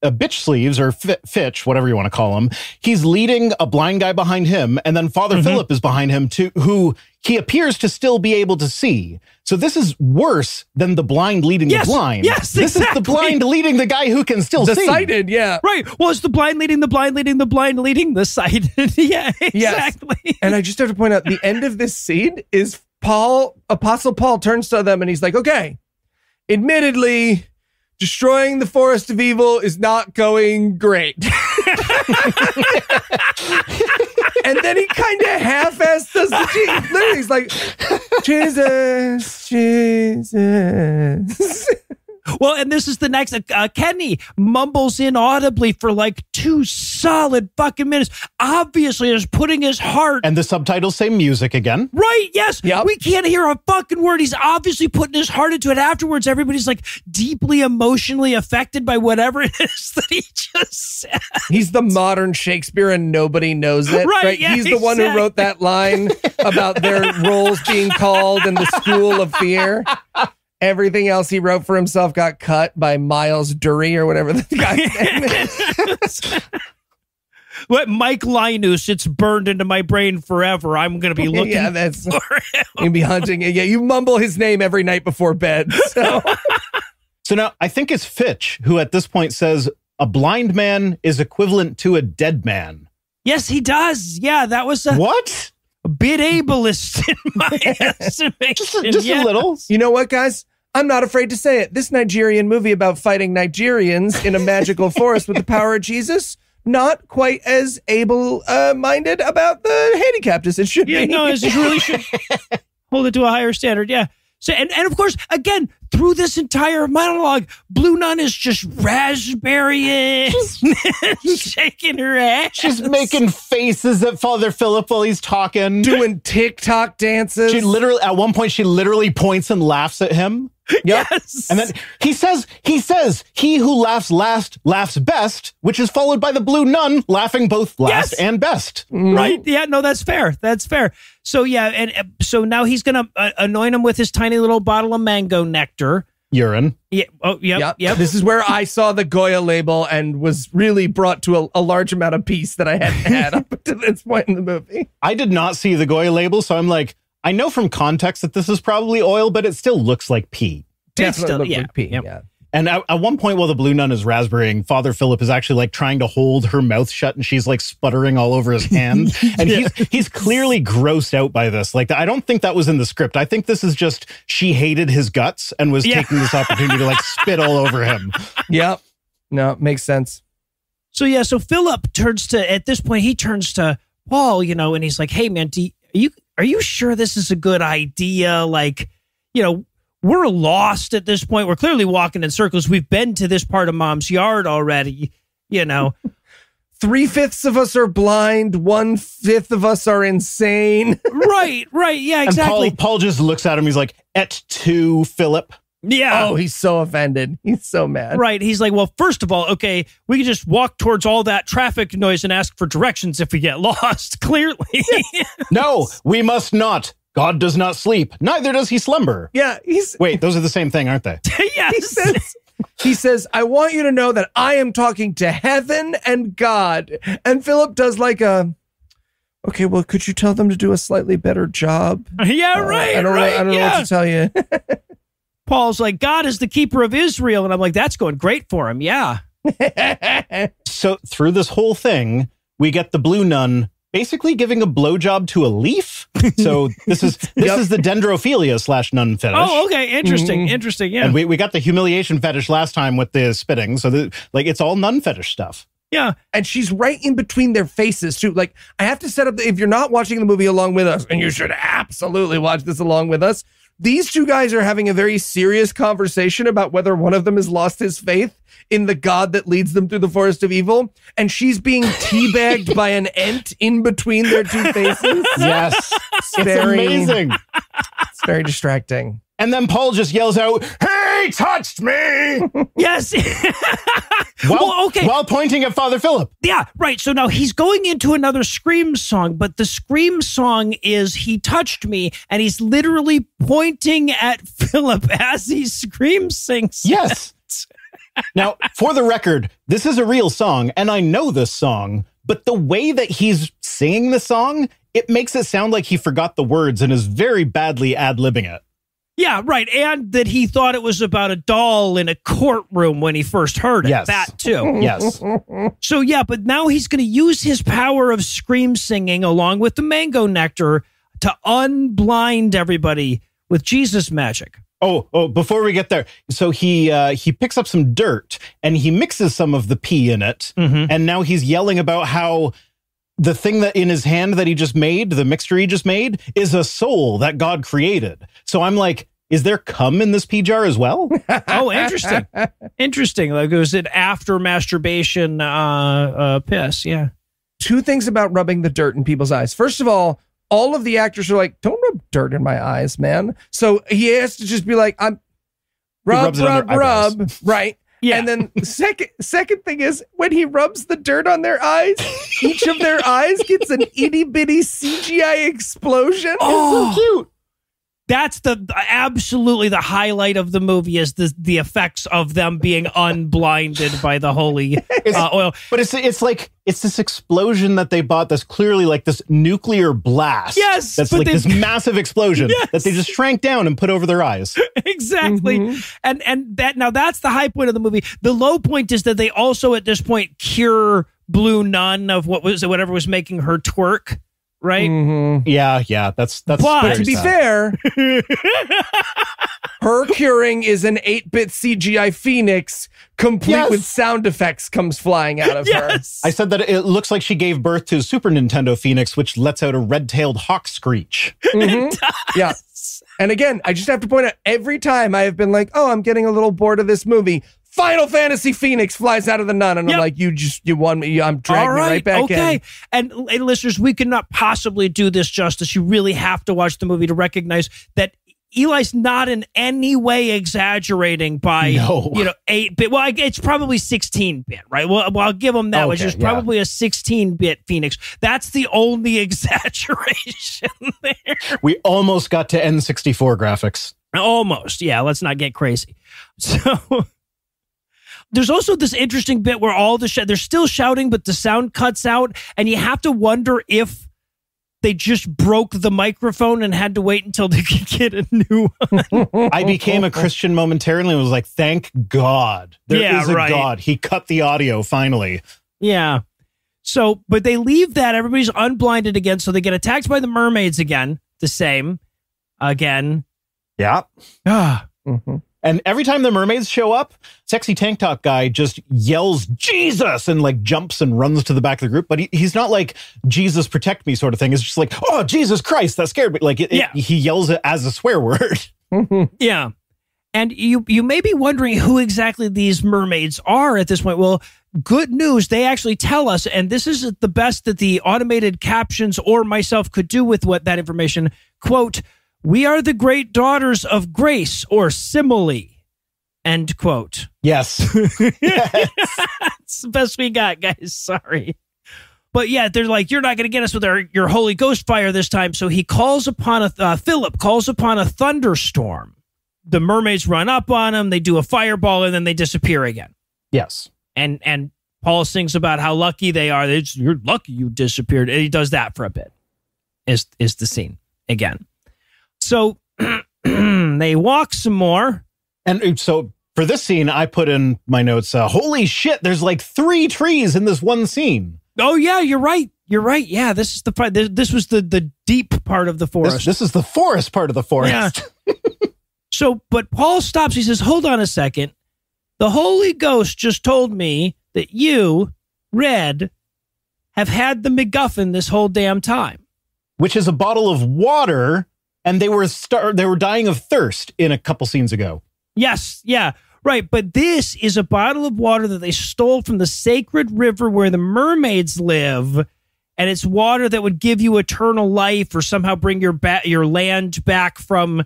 a bitch sleeves or fi- Fitch, whatever you want to call him. He's leading a blind guy behind him, and then Father Mhm. Philip is behind him too, who he appears to still be able to see. So this is worse than the blind leading Yes, the blind. yes, this is the blind leading the guy who can still The see. sighted, yeah. Right. Well, it's the blind leading the blind leading the blind leading the sighted. yeah, exactly. And I just have to point out the end of this scene is Paul, Apostle Paul turns to them and he's like, okay, admittedly, destroying the forest of evil is not going great. and then he kind of half-assed does the. Literally, he's like, Jesus, Jesus. Well, and this is the next. Uh, uh, Kenny mumbles inaudibly for like two solid fucking minutes. Obviously, is putting his heart. And the subtitles say music again. Right, yes. Yep. We can't hear a fucking word. He's obviously putting his heart into it. Afterwards, everybody's like deeply emotionally affected by whatever it is that he just said. He's the modern Shakespeare and nobody knows it. Right, yeah, He's the one who wrote that line about their roles being called in the school of fear. Everything else he wrote for himself got cut by Miles Dury or whatever the guy's name is. What Mike Linus, it's burned into my brain forever. I'm going to be looking yeah, that's for him. you'd be hunting. It. Yeah, you mumble his name every night before bed. So So now I think it's Fitch who at this point says a blind man is equivalent to a dead man. Yes, he does. Yeah, that was a, What? A bit ableist in my estimation. Just, just Yeah. a little. you know what, guys? I'm not afraid to say it. This Nigerian movie about fighting Nigerians in a magical forest with the power of Jesus. Not quite as able uh, minded about the handicapped as it should Yeah, be. no, it really should hold it to a higher standard. Yeah. So and, and of course, again, through this entire monologue, Blue Nun is just raspberrying, shaking her ass. She's making faces at Father Philip while he's talking. doing TikTok dances. She literally, at one point, she literally points and laughs at him. yes. And then he says, he says, he who laughs last laughs best, which is followed by the blue nun laughing both last Yes. and best. Right. Mm. Yeah. No, that's fair. That's fair. So yeah, and uh, so now he's gonna uh, anoint him with his tiny little bottle of mango nectar. Urine. Yeah. Oh, yep. Yep. Yep. This is where I saw the Goya label and was really brought to a, a large amount of peace that I hadn't had up to this point in the movie. I did not see the Goya label, so I'm like, I know from context that this is probably oil, but it still looks like pee. It's Definitely still- yeah, like pee. yep. Yeah. And at, at one point, while the blue nun is raspberrying, Father Philip is actually like trying to hold her mouth shut, and she's like sputtering all over his hand, and he's he's clearly grossed out by this. Like, I don't think that was in the script. I think this is just she hated his guts and was Yeah. taking this opportunity to like spit all over him. Yep. No, makes sense. So yeah, so Philip turns to at this point he turns to Paul, you know, and he's like, "Hey man, do you, are you are you sure this is a good idea? Like, you know, we're lost at this point. We're clearly walking in circles. We've been to this part of Mom's yard already, you know. Three fifths of us are blind. One fifth of us are insane. right, right, yeah, exactly. And Paul Paul just looks at him. He's like, "Et tu, Philip." yeah. Oh, he's so offended. He's so mad. Right. He's like, well, first of all, okay, we can just walk towards all that traffic noise and ask for directions if we get lost. Clearly. No, we must not. God does not sleep. Neither does he slumber. Yeah, he's Wait, those are the same thing, aren't they? he yes. says he says, I want you to know that I am talking to heaven and God. And Philip does like a Okay, well, could you tell them to do a slightly better job? yeah, Uh, right. I don't right, know. I don't yeah. know what to tell you. Paul's like, God is the keeper of Israel. And I'm like, that's going great for him. Yeah. So through this whole thing, we get the blue nun basically giving a blowjob to a leaf. So this is this Yep. is the dendrophilia slash nun fetish. Oh, okay. Interesting. Mhm. Interesting. Yeah. And we, we got the humiliation fetish last time with the spitting. So the, like it's all nun fetish stuff. yeah. and she's right in between their faces too. Like I have to set up. The, if you're not watching the movie along with us, and you should absolutely watch this along with us. These two guys are having a very serious conversation about whether one of them has lost his faith in the God that leads them through the forest of evil, and she's being teabagged by an ent in between their two faces. Yes. It's it's very, amazing. It's very distracting. And then Paul just yells out, He touched me! Yes. While, well, okay. while pointing at Father Philip. yeah. Right. So now he's going into another Scream song, but the Scream song is He Touched Me, and he's literally pointing at Philip as he Scream sings. Yes. now, for the record, this is a real song, and I know this song, but the way that he's singing the song, it makes it sound like he forgot the words and is very badly ad libbing it. Yeah, right. And that he thought it was about a doll in a courtroom when he first heard it. Yes. That too. Yes. So yeah, but now he's going to use his power of scream singing along with the mango nectar to unblind everybody with Jesus magic. Oh, oh, before we get there. So he uh he picks up some dirt and he mixes some of the pee in it. And now he's yelling about how the thing that in his hand that he just made, the mixture he just made, is a soul that God created. So I'm like, Is there cum in this pee jar as well? Oh, interesting. interesting. Like, was it after masturbation uh, uh, piss? Yeah. Two things about rubbing the dirt in people's eyes. First of all, all of the actors are like, "Don't rub dirt in my eyes, man." So he has to just be like, "I'm rub, rubs it on rub, rub." Right. Yeah. And then second second thing is when he rubs the dirt on their eyes, each of their eyes gets an itty bitty CGI explosion. Oh. so cute. That's the absolutely the highlight of the movie is the the effects of them being unblinded by the holy uh, oil. But it's it's like it's this explosion that they bought that's clearly like this nuclear blast. Yes, That's like they- this massive explosion Yes. that they just shrank down and put over their eyes. exactly. Mhm. And and that now that's the high point of the movie. The low point is that they also at this point cure Blue Nun of what was whatever was making her twerk, right? Mhm. Yeah, yeah. That's that's But- To be sad. fair, her curing is an 8-bit CGI phoenix complete Yes. with sound effects comes flying out of her. Yes. I said that it looks like she gave birth to a Super Nintendo Phoenix, which lets out a red-tailed hawk screech. Mhm. Yeah. And again, I just have to point out every time I have been like, oh, I'm getting a little bored of this movie. Final Fantasy Phoenix flies out of the nun, and Yep. I'm like, you just you won me. I'm dragging All me right back okay. in. And, and listeners, we cannot possibly do this justice. You really have to watch the movie to recognize that Eli's not in any way exaggerating by No. you know eight bit. Well, I- it's probably sixteen bit, right? Well, well I'll give him that, which Okay, is yeah. probably a sixteen bit Phoenix. That's the only exaggeration there. We almost got to N64 graphics. Almost. Yeah, let's not get crazy. So there's also this interesting bit where all the sh- they're still shouting but the sound cuts out and you have to wonder if they just broke the microphone and had to wait until they could get a new one. I became a Christian momentarily and was like, thank God. there is Yeah, a right. God. He cut the audio finally. Yeah. So, but they leave that. Everybody's unblinded again. So they get attacked by the mermaids again. The same. Again. Yeah. Ah. Mhm. And every time the mermaids show up, sexy tank top guy just yells Jesus and like jumps and runs to the back of the group. But he, he's not like Jesus protect me sort of thing. It's just like, oh Jesus Christ, that scared me. Like it, it- Yeah. he yells it as a swear word. Yeah. And you you may be wondering who exactly these mermaids are at this point. Well, good news, they actually tell us, and this is the best that the automated captions or myself could do with what that information. Quote, we are the great daughters of grace or simile. End quote. Yes. It's the best we got, guys. Sorry. But yeah, they're like, you're not going to get us with our, your Holy Ghost fire this time. So he calls upon a, uh, Philip calls upon a thunderstorm. The mermaids run up on him. They do a fireball and then they disappear again. yes. And, and Paul sings about how lucky they are. It's, you're lucky you disappeared. And he does that for a bit is, is the scene again. So they walk some more. And uh, so for this scene, I put in my notes, uh, holy shit, there's like three trees in this one scene. Oh yeah, you're right. You're right. Yeah, this is the part. This, this was the the deep part of the forest. This, this is the forest part of the forest. Yeah. So, but Paul stops. He says, "Hold on a second. The Holy Ghost just told me that you, Red, have had the MacGuffin this whole damn time." Which is a bottle of water, and they were star- they were dying of thirst in a couple scenes ago. Yes, yeah, right. But this is a bottle of water that they stole from the sacred river where the mermaids live, and it's water that would give you eternal life or somehow bring your ba- your land back from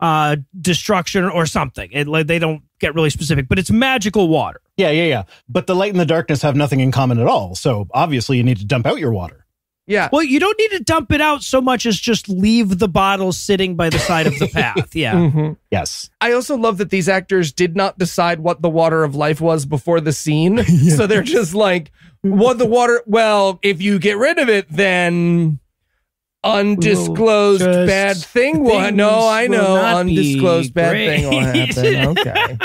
uh destruction or something. It, like they don't get really specific, but it's magical water. Yeah, yeah, yeah. But the light and the darkness have nothing in common at all. So obviously, you need to dump out your water. Yeah. Well, you don't need to dump it out so much as just leave the bottle sitting by the side of the path. Yeah. Mhm. Yes. I also love that these actors did not decide what the water of life was before the scene. So they're just like, what the water? Well, if you get rid of it, then undisclosed Just bad thing will. things No, I know. Undisclosed bad great. thing will happen. Okay.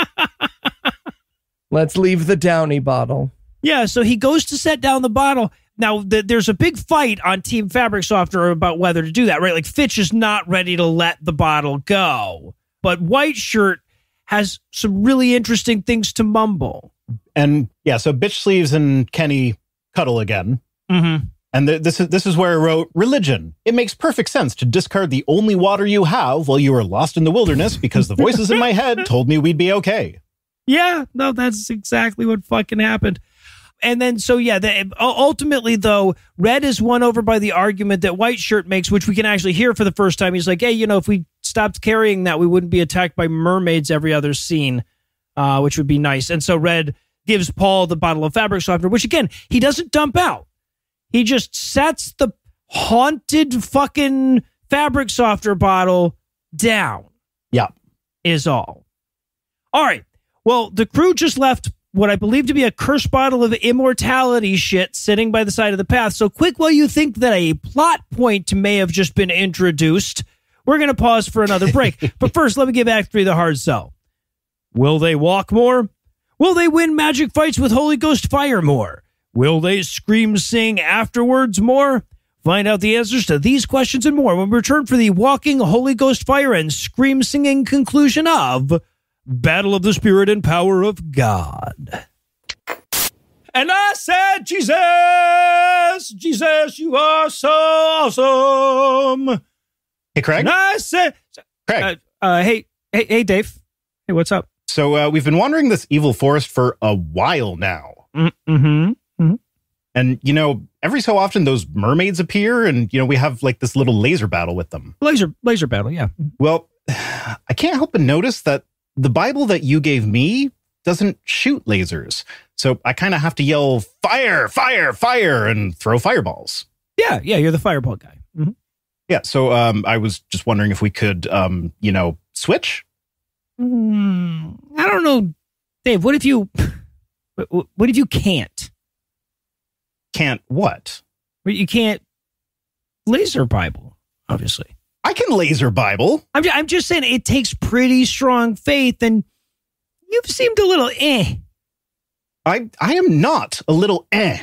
Let's leave the Downy bottle. Yeah, so he goes to set down the bottle. Now, th- there's a big fight on Team Fabric Softer about whether to do that, right? Like Fitch is not ready to let the bottle go, but White Shirt has some really interesting things to mumble. And yeah, so bitch sleeves and Kenny cuddle again. Mm-hmm. And th- this is this is where I wrote religion. It makes perfect sense to discard the only water you have while you are lost in the wilderness because the voices in my head told me we'd be okay. Yeah, no, that's exactly what fucking happened. And then, so yeah, the, ultimately, though, Red is won over by the argument that White Shirt makes, which we can actually hear for the first time. He's like, hey, you know, if we stopped carrying that, we wouldn't be attacked by mermaids every other scene, uh, which would be nice. And so Red gives Paul the bottle of fabric softener, which again, he doesn't dump out. He just sets the haunted fucking fabric softener bottle down. Yeah. Is all. All right. Well, the crew just left what I believe to be a cursed bottle of immortality shit sitting by the side of the path. So quick while you think that a plot point may have just been introduced, we're going to pause for another break. but first, let me give Act 3 the hard sell. Will they walk more? Will they win magic fights with Holy Ghost fire more? Will they scream sing afterwards more? Find out the answers to these questions and more when we return for the walking Holy Ghost fire and scream singing conclusion of Battle of the Spirit and Power of God. And I said, Jesus, Jesus, you are so awesome. Hey, Craig. And I said, Craig. uh, uh, hey, hey, hey, Dave. Hey, what's up? So uh, we've been wandering this evil forest for a while now. Mm-hmm. And, you know, every so often those mermaids appear and, you know, we have like this little laser battle with them. Laser, laser battle. Yeah. Well, I can't help but notice that the Bible that you gave me doesn't shoot lasers. So I kind of have to yell, fire, fire, fire, and throw fireballs. Yeah. Yeah. You're the fireball guy. Mhm. Yeah. So um, I was just wondering if we could, um, you know, switch. Mm, I don't know, Dave. What if you? What if you can't? Can't what? You can't laser Bible, obviously. I can laser Bible. I'm just, I'm just saying it takes pretty strong faith, and you've seemed a little eh. I I am not a little eh.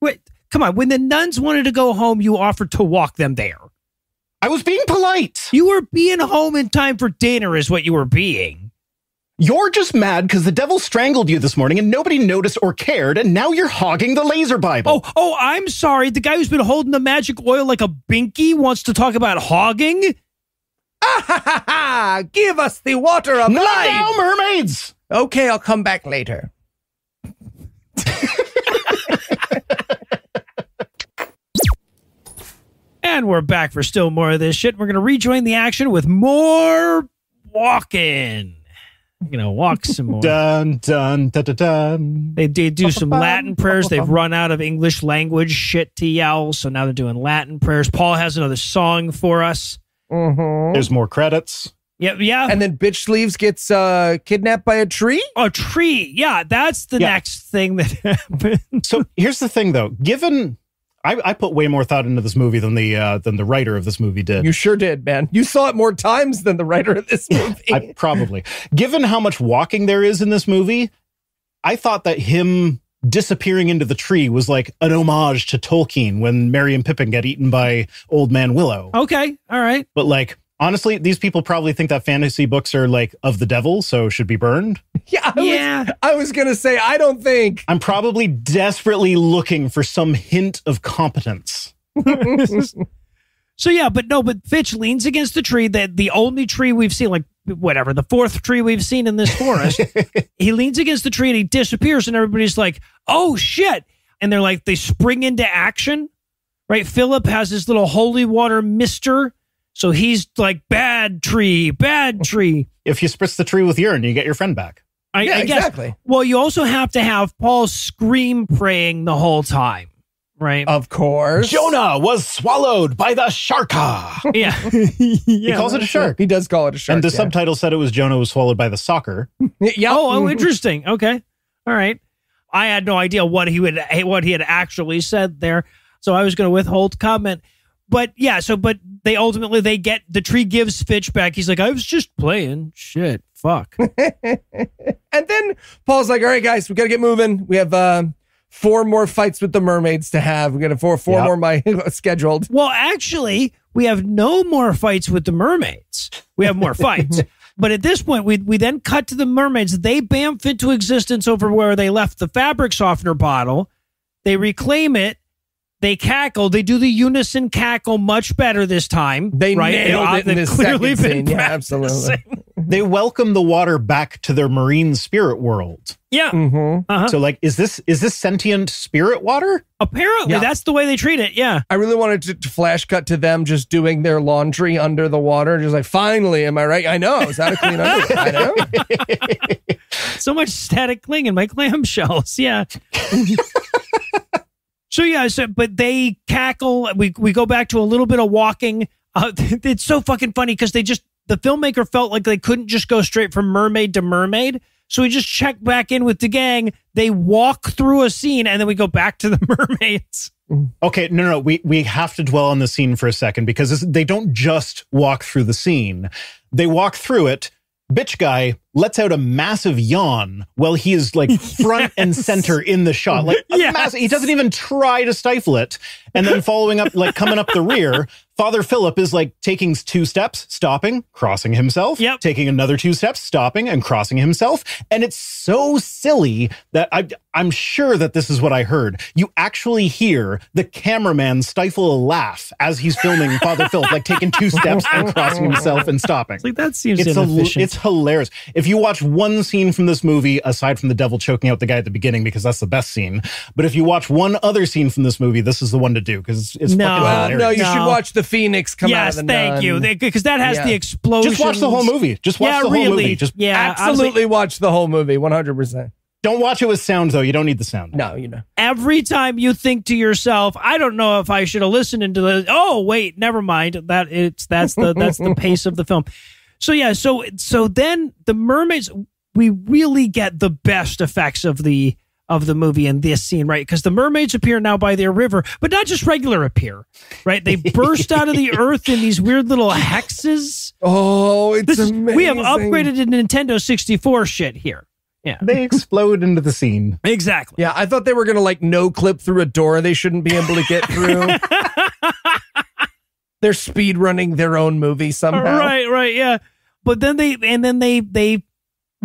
Wait, come on. When the nuns wanted to go home, you offered to walk them there. I was being polite. You were being home in time for dinner, is what you were being. You're just mad because the devil strangled you this morning and nobody noticed or cared, and now you're hogging the laser Bible. Oh, oh, I'm sorry. The guy who's been holding the magic oil like a binky wants to talk about hogging. Ah, ha, ha, ha. Give us the water of not life. now, mermaids! Okay, I'll come back later. And we're back for still more of this shit. We're going to rejoin the action with more walking. You know, walk some more. Dun dun dun dun dun. They did do some Latin prayers. They've run out of English language shit to yell, so now they're doing Latin prayers. Paul has another song for us. Mm-hmm. There's more credits. Yeah, yeah. And then Bitch Sleeves gets uh, kidnapped by a tree. a tree. Yeah, that's the Yeah. next thing that happens. So here's the thing, though. Given I, I put way more thought into this movie than the uh, than the writer of this movie did. You sure did, man. You saw it more times than the writer of this movie. I probably. Given how much walking there is in this movie, I thought that him disappearing into the tree was like an homage to Tolkien when Merry and Pippin get eaten by Old Man Willow. Okay, all right. But like honestly, these people probably think that fantasy books are like of the devil, so should be burned. yeah, I was, Yeah. I was gonna say I don't think. I'm probably desperately looking for some hint of competence. So yeah, but no, but Fitch leans against the tree. That the only tree we've seen, like whatever, the fourth tree we've seen in this forest. he leans against the tree and he disappears, and everybody's like, "Oh shit!" And they're like, they spring into action. Right? Philip has his little holy water mister, so he's like, "Bad tree, bad tree." If you spritz the tree with urine, you get your friend back. I, Yeah, I guess. exactly. Well, you also have to have Paul scream praying the whole time, right? Of course, Jonah was swallowed by the sharka. yeah. he calls it a shark. He does call it a shark. and the yeah. subtitle said it was Jonah was swallowed by the soccer. Yeah. Oh, oh, interesting. Okay. All right. I had no idea what he would what he had actually said there, so I was going to withhold comment. But yeah, so but they ultimately they get the tree gives Fitch back. He's like, I was just playing. Shit. Fuck. And then Paul's like, "All right, guys, we got to get moving. We have uh, four more fights with the mermaids to have. We got four four Yep. more my scheduled. well, actually, we have no more fights with the mermaids. We have more fights. But at this point, we we then cut to the mermaids. They bamf into existence over where they left the fabric softener bottle. They reclaim it. They cackle. They do the unison cackle much better this time. They right? nailed it in they've clearly second been scene. Yeah, absolutely. practicing. They welcome the water back to their marine spirit world. Yeah. Mhm. Uh-huh. So like is this is this sentient spirit water? Apparently, Yeah. that's the way they treat it. Yeah. I really wanted to, to flash cut to them just doing their laundry under the water. Just like, finally, am I right? I know. Is that a clean underwear? I know. so much static cling in my clamshells. Yeah. so yeah, so but they cackle. We we go back to a little bit of walking. Uh, it's so fucking funny because they just the filmmaker felt like they couldn't just go straight from mermaid to mermaid. So we just check back in with the gang. They walk through a scene and then we go back to the mermaids. Okay, no, no, we we have to dwell on the scene for a second because they don't just walk through the scene; they walk through it. Bitch guy lets out a massive yawn while he is like front and center in the shot. Like a Yes. massive, he doesn't even try to stifle it. And then following up, like coming up the rear, Father Philip is like taking two steps, stopping, crossing himself, Yep. taking another two steps, stopping and crossing himself. And it's so silly that I, I'm sure that this is what I heard. You actually hear the cameraman stifle a laugh as he's filming Father Philip, like taking two steps and crossing himself and stopping. It's like that seems It's, a, it's hilarious. If you watch one scene from this movie, aside from the devil choking out the guy at the beginning, because that's the best scene, but if you watch one other scene from this movie, this is the one to do because it's, it's No. fucking Well, hilarious. no, you No. should watch the Phoenix come out yes, of the thank nun. you. Because that has Yeah. the explosion. Just watch the whole movie. Just watch yeah, the whole really. movie. Just yeah, honestly, Absolutely watch the whole movie, 100%. don't watch it with sound though. You don't need the sound. No, you know. every time you think to yourself, I don't know if I should have listened into the oh wait, never mind. That it's that's the that's the pace of the film. So yeah, so so then the mermaids we really get the best effects of the of the movie in this scene, right? Because the mermaids appear now by their river, but not just regular appear, right? They burst out of the earth in these weird little hexes. Oh, it's This is, amazing. we have upgraded to Nintendo 64 shit here. Yeah. They explode into the scene. Exactly. Yeah, I thought they were going to like no clip through a door they shouldn't be able to get through. They're speed running their own movie somehow. Right, right, yeah. But then they and then they they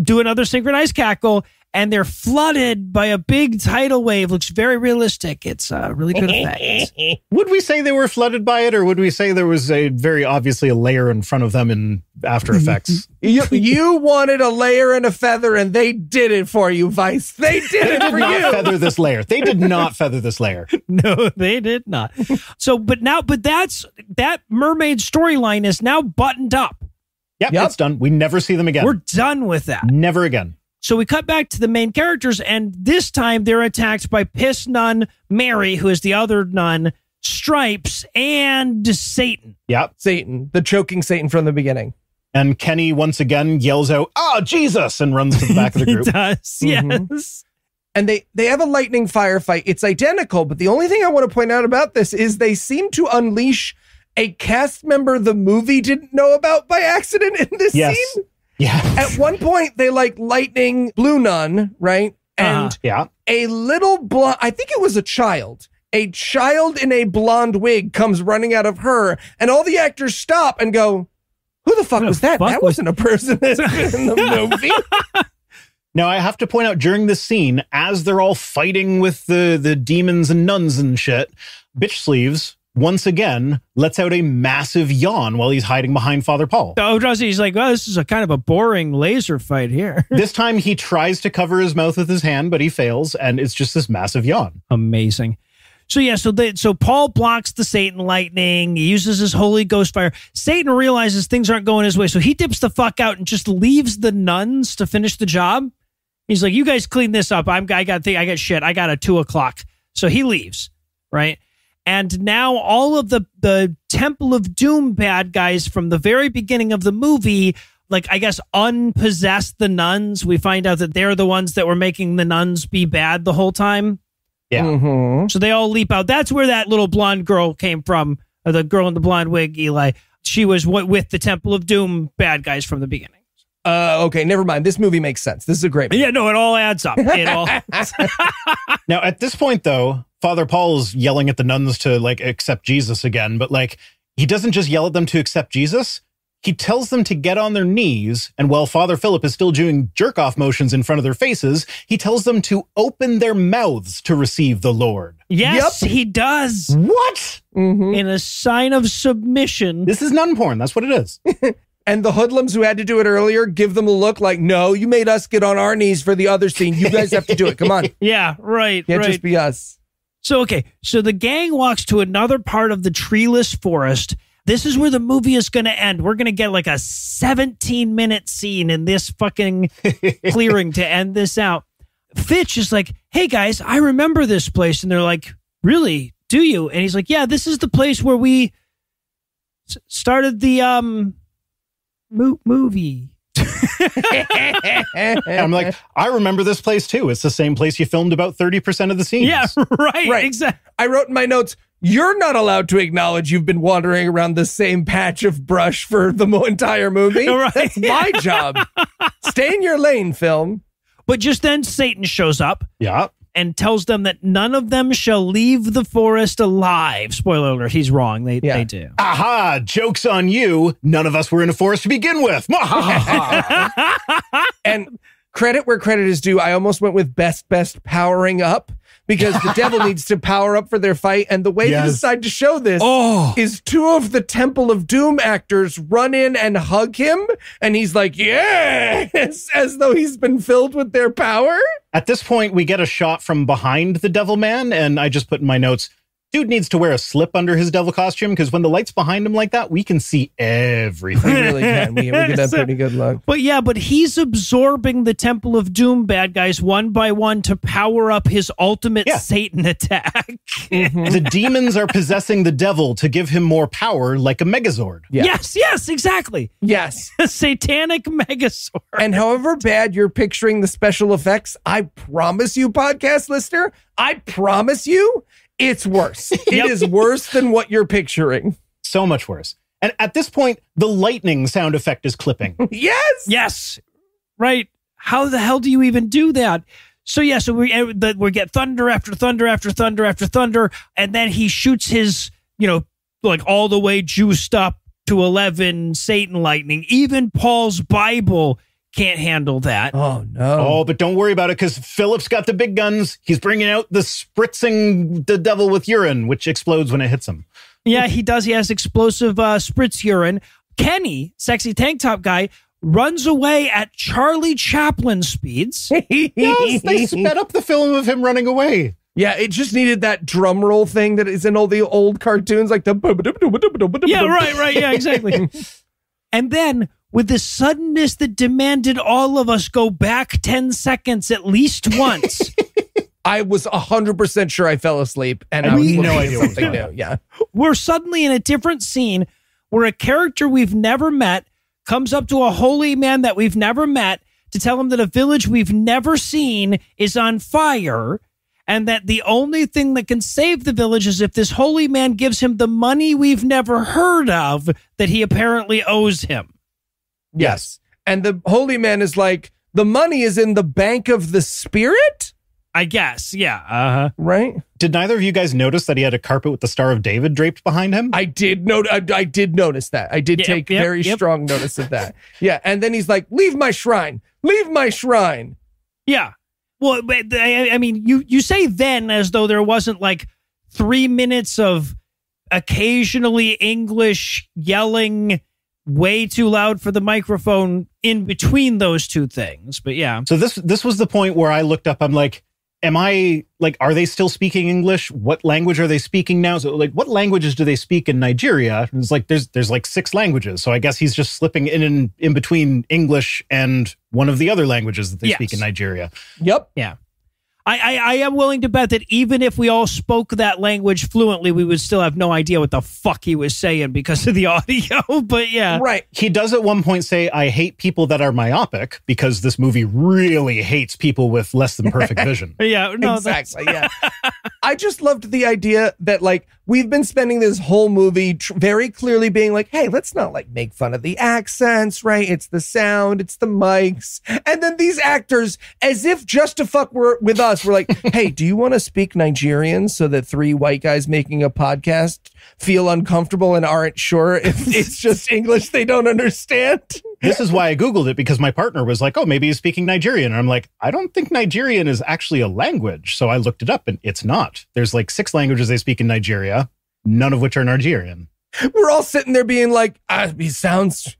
do another synchronized cackle and they're flooded by a big tidal wave. Looks very realistic. It's a really good effect. Would we say they were flooded by it, or would we say there was a very obviously a layer in front of them in After mm-hmm. Effects? You, you wanted a layer and a feather, and they did it for you, Viced. They did they it did for not you. feather this layer. They did not feather this layer. no, they did not. So, but now, but that's that mermaid storyline is now buttoned up. Yep, Yep. it's done. We never see them again. We're done with that. never again. So we cut back to the main characters, and this time they're attacked by Piss Nun Mary, who is the other nun, Stripes, and Satan. Yep. Satan, the choking Satan from the beginning. And Kenny once again yells out, "Ah, Jesus!" and runs to the back of the He group. does, Mhm. yes. And they they have a lightning firefight. It's identical, but the only thing I want to point out about this is they seem to unleash a cast member the movie didn't know about by accident in this Yes. scene. Yeah. At one point, they like lightning blue nun, right? And Uh-huh. Yeah. a little blonde, I think it was a child. A child in a blonde wig comes running out of her, and all the actors stop and go, Who the fuck Who the was that? fuck that was- wasn't a person that's in the movie. Now I have to point out during this scene, as they're all fighting with the the demons and nuns and shit, bitch sleeves once again lets out a massive yawn while he's hiding behind Father Paul. Oh, does? He's like, well, this is a kind of a boring laser fight here. this time he tries to cover his mouth with his hand, but he fails, and it's just this massive yawn. Amazing. So yeah, so they, so Paul blocks the Satan lightning. He uses his Holy Ghost fire. Satan realizes things aren't going his way, so he dips the fuck out and just leaves the nuns to finish the job. He's like, "You guys clean this up. I'm I got the I got shit. I got a two o'clock." So he leaves, right? And now all of the the Temple of Doom bad guys from the very beginning of the movie, like I guess unpossess the nuns. We find out that they're the ones that were making the nuns be bad the whole time. Yeah. Mhm. So they all leap out. That's where that little blonde girl came from. Or the girl in the blonde wig, Eli. She was w- with the Temple of Doom bad guys from the beginning. Uh, okay, never mind. This movie makes sense. This is a great movie. Yeah, no, it all adds up. It all. Now at this point though, Father Paul's yelling at the nuns to like accept Jesus again, but like he doesn't just yell at them to accept Jesus. He tells them to get on their knees, and while Father Philip is still doing jerk off motions in front of their faces, he tells them to open their mouths to receive the Lord. Yes, he does. What? Mhm. In a sign of submission. This is nun porn. That's what it is. And the hoodlums who had to do it earlier give them a look like, no, you made us get on our knees for the other scene. You guys have to do it. Come on. Yeah, right, Can't right. just be us. So, okay, so the gang walks to another part of the treeless forest. This is where the movie is going to end. We're going to get like a 17 minute scene in this fucking clearing to end this out. Fitch is like, hey guys, I remember this place. And they're like, really? Do you? And he's like, yeah, this is the place where we started the um mo- movie. I'm like, I remember this place too. It's the same place you filmed about 30% of the scenes. Yeah, right, Right. exactly. I wrote in my notes, you're not allowed to acknowledge you've been wandering around the same patch of brush for the entire movie. Right. That's my job. Stay in your lane, film. But just then Satan shows up Yeah. And tells them that none of them shall leave the forest alive. Spoiler alert, he's wrong. They Yeah. they do. Aha, joke's on you. None of us were in a forest to begin with. And credit where credit is due, I almost went with best, best powering up because the devil needs to power up for their fight. And the way they decide to show this Oh. is two of the Temple of Doom actors run in and hug him. And he's like, yes, as though he's been filled with their power. At this point, we get a shot from behind the devil man, and I just put in my notes, dude needs to wear a slip under his devil costume because when the light's behind him like that, we can see everything. We everything. really can. We, we get a So- pretty good look. But yeah, but he's absorbing the Temple of Doom bad guys one by one to power up his ultimate Yeah. Satan attack. Mm-hmm. the demons are possessing the devil to give him more power like a megazord. Yeah. Yes, yes, exactly. Yes. A satanic megazord. And however bad you're picturing the special effects, I promise you, podcast listener, I promise you, it's worse. It Yep. is worse than what you're picturing. So much worse. And at this point, the lightning sound effect is clipping. Yes. Yes. Right. How the hell do you even do that? So yeah, so we uh, we get thunder after thunder after thunder after thunder, and then he shoots his, you know, like all the way juiced up to eleven Satan lightning. Even Paul's Bible can't handle that. Oh no. Oh, but don't worry about it because Philip's got the big guns. He's bringing out the spritzing the devil with urine, which explodes when it hits him. Yeah, he does. He has explosive uh, spritz urine. Kenny, sexy tank top guy, runs away at Charlie Chaplin speeds. Yes, they sped up the film of him running away. Yeah, it just needed that drum roll thing that is in all the old cartoons, like the Yeah, right, right. Yeah, exactly. and then, with the suddenness that demanded all of us go back 10 seconds at least once, I was hundred percent sure I fell asleep, and I I was no idea at what was something new. Yeah, we're suddenly in a different scene where a character we've never met comes up to a holy man that we've never met to tell him that a village we've never seen is on fire. And that the only thing that can save the village is if this holy man gives him the money we've never heard of that he apparently owes him. Yes. And the holy man is like, the money is in the bank of the spirit, I guess. Yeah. Uh huh. right? Did neither of you guys notice that he had a carpet with the Star of David draped behind him? I did note. I, I did notice that. I did Yep, take yep, very yep. strong notice of that. Yeah, and then he's like, "Leave my shrine. Leave my shrine." Yeah. Well, I, I mean, you you say then as though there wasn't like three minutes of occasionally English yelling way too loud for the microphone in between those two things. But yeah. So this this was the point where I looked up. I'm like, am I like, are they still speaking English? What language are they speaking now? So like, what languages do they speak in Nigeria? And it's like there's there's like six languages. So I guess he's just slipping in in, in between English and one of the other languages that they speak in Nigeria. Yep. I, I, I am willing to bet that even if we all spoke that language fluently, we would still have no idea what the fuck he was saying because of the audio. But yeah. Right. He does at one point say, "I hate people that are myopic," because this movie really hates people with less than perfect vision. Yeah. No, that's- exactly. Yeah. I just loved the idea that like we've been spending this whole movie tr- very clearly being like, hey, let's not like make fun of the accents, right? It's the sound, it's the mics. And then these actors, as if just to fuck were, with us, we're like, hey, do you want to speak Nigerian so that three white guys making a podcast feel uncomfortable and aren't sure if it's just English they don't understand? This is why I Googled it because my partner was like, oh, maybe he's speaking Nigerian. And I'm like, I don't think Nigerian is actually a language. So I looked it up and it's not. There's like six languages they speak in Nigeria, none of which are Nigerian. We're all sitting there being like, ah, he sounds,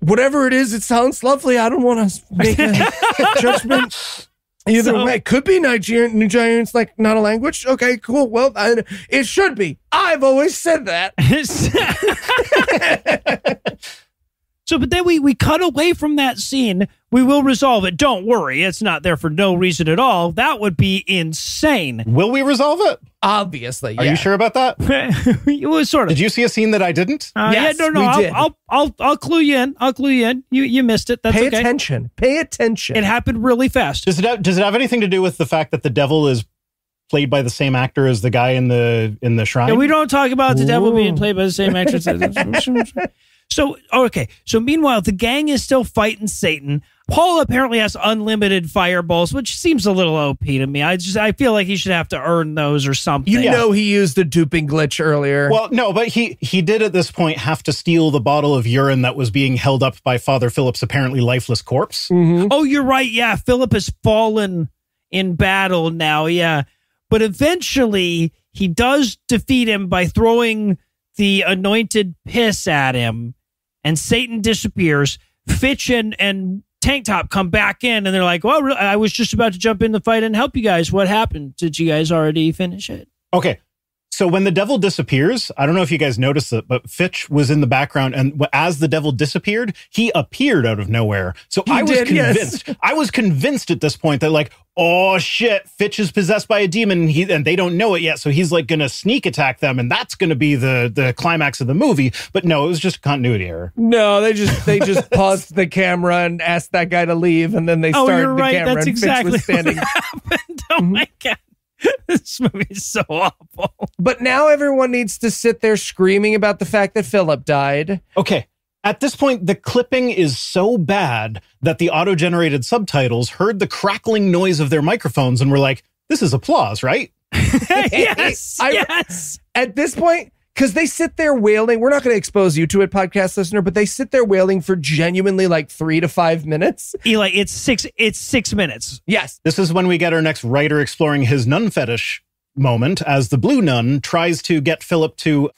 whatever it is, it sounds lovely. I don't want to make a judgment. Either So- way, could be Nigerian. Nigerian's like not a language. Okay, cool. Well, I, it should be. I've always said that. so, but then we we cut away from that scene. We will resolve it. Don't worry, it's not there for no reason at all. That would be insane. Will we resolve it? Obviously, Are you sure about that? it was sort of. Did you see a scene that I didn't? Uh, Yes, yeah, no, no. we I'll, did. I'll, I'll, I'll clue you in. I'll clue you in. You, you missed it. That's Pay okay. attention. Pay attention. It happened really fast. Does it have, does it have anything to do with the fact that the devil is played by the same actor as the guy in the in the shrine? Yeah, we don't talk about the devil being played by the same actress. so, okay. So, meanwhile, the gang is still fighting Satan. Paul apparently has unlimited fireballs, which seems a little OP to me. I just I feel like he should have to earn those or something. you know he used the duping glitch earlier. Well, no, but he he did at this point have to steal the bottle of urine that was being held up by Father Philip's apparently lifeless corpse. Mhm. Oh, you're right. Yeah, Philip has fallen in battle now. Yeah. But eventually he does defeat him by throwing the anointed piss at him, and Satan disappears. Fitch and, and Tank Top come back in, and they're like, Well, I was just about to jump in the fight and help you guys. What happened? Did you guys already finish it? Okay. So when the devil disappears, I don't know if you guys noticed it, but Fitch was in the background, and as the devil disappeared, he appeared out of nowhere. So He I was did, yes. convinced. I was convinced at this point that like, oh shit, Fitch is possessed by a demon, and, he, and they don't know it yet. So he's like gonna sneak attack them, and that's gonna be the the climax of the movie. But no, it was just a continuity error. No, they just they just paused the camera and asked that guy to leave, and then they Oh, started you're the right. camera That's and Fitch was standing. what happened. Oh mm-hmm. my God. This movie is so awful. But now everyone needs to sit there screaming about the fact that Philip died. Okay. At this point, the clipping is so bad that the auto generated subtitles heard the crackling noise of their microphones and were like, this is applause, right? yes. I- yes. At this point, because they sit there wailing, we're not going to expose you to it, podcast listener, but they sit there wailing for genuinely like three to five minutes. Eli, it's six it's six minutes. Yes. This is when we get our next writer exploring his nun fetish moment as the blue nun tries to get Philip to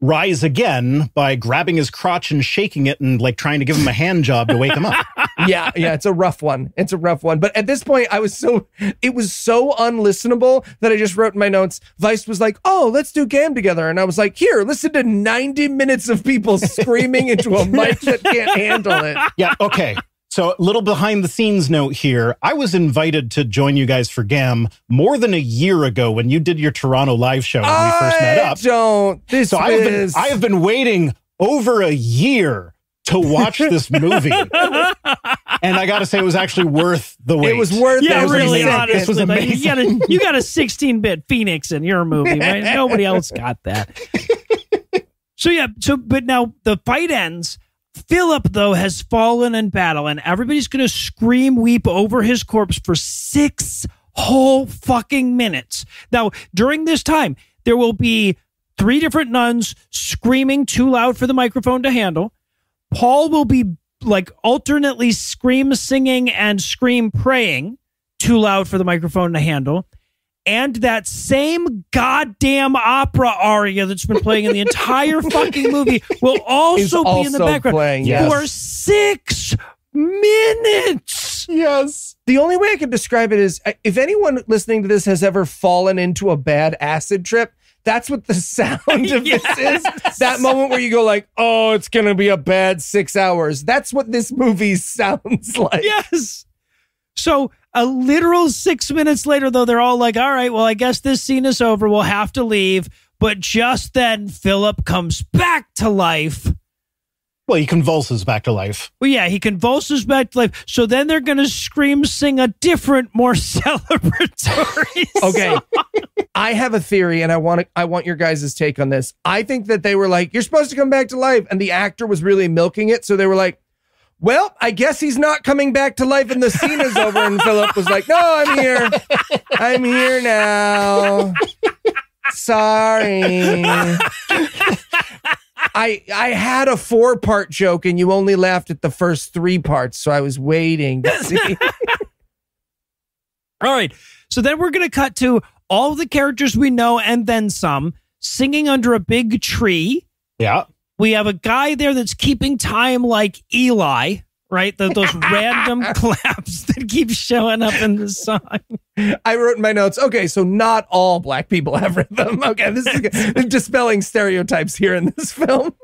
rise again by grabbing his crotch and shaking it and like trying to give him a hand job to wake him up. Yeah, yeah, it's a rough one. It's a rough one. But at this point, I was so it was so unlistenable that I just wrote in my notes. Viced was like, "Oh, let's do Gam together," and I was like, "Here, listen to ninety minutes of people screaming into a mic that can't handle it." Yeah, okay. So, a little behind the scenes note here. I was invited to join you guys for GAM more than a year ago when you did your Toronto live show when we first met up. don't. This So I have been is. I have been waiting over a year to watch this movie. and I got to say it was actually worth the wait. it was worth Yeah, it. It was really, amazing. honestly. This was amazing. got a you got a 16-bit Phoenix in your movie, right? Nobody else got that. So yeah, so but now the fight ends. Philip, though, has fallen in battle, and everybody's gonna scream, weep over his corpse for six whole fucking minutes. Now, during this time, there will be three different nuns screaming too loud for the microphone to handle. Paul will be like alternately scream singing and scream praying too loud for the microphone to handle. And that same goddamn opera aria that's been playing in the entire fucking movie will also be in the background playing, yes. for six minutes. Yes. The only way I can describe it is uh, if anyone listening to this has ever fallen into a bad acid trip, that's what the sound of this is. That moment where you go like, "Oh, it's going to be a bad 6 hours." That's what this movie sounds like. Yes. So a literal six minutes later, though, they're all like, all right, well, I guess this scene is over. We'll have to leave. But just then, Philip comes back to life. well, he convulses back to life. Well, yeah, he convulses back to life. So then they're going to scream, sing a different, more celebratory Okay. I have a theory, and I want to, I want your guys' take on this. I think that they were like, "You're supposed to come back to life," and the actor was really milking it, so they were like, "Well, I guess he's not coming back to life, and the scene is over." And Philip was like, "No, I'm here. I'm here now. Sorry." I I had a four part joke, and you only laughed at the first three parts, so I was waiting to see. All right. So then we're going to cut to all the characters we know and then some singing under a big tree. Yeah. We have a guy there that's keeping time like Eli, right? The, those random claps that keep showing up in the song. I wrote in my notes, okay, so not all black people have rhythm. Okay, this is good. dispelling stereotypes here in this film.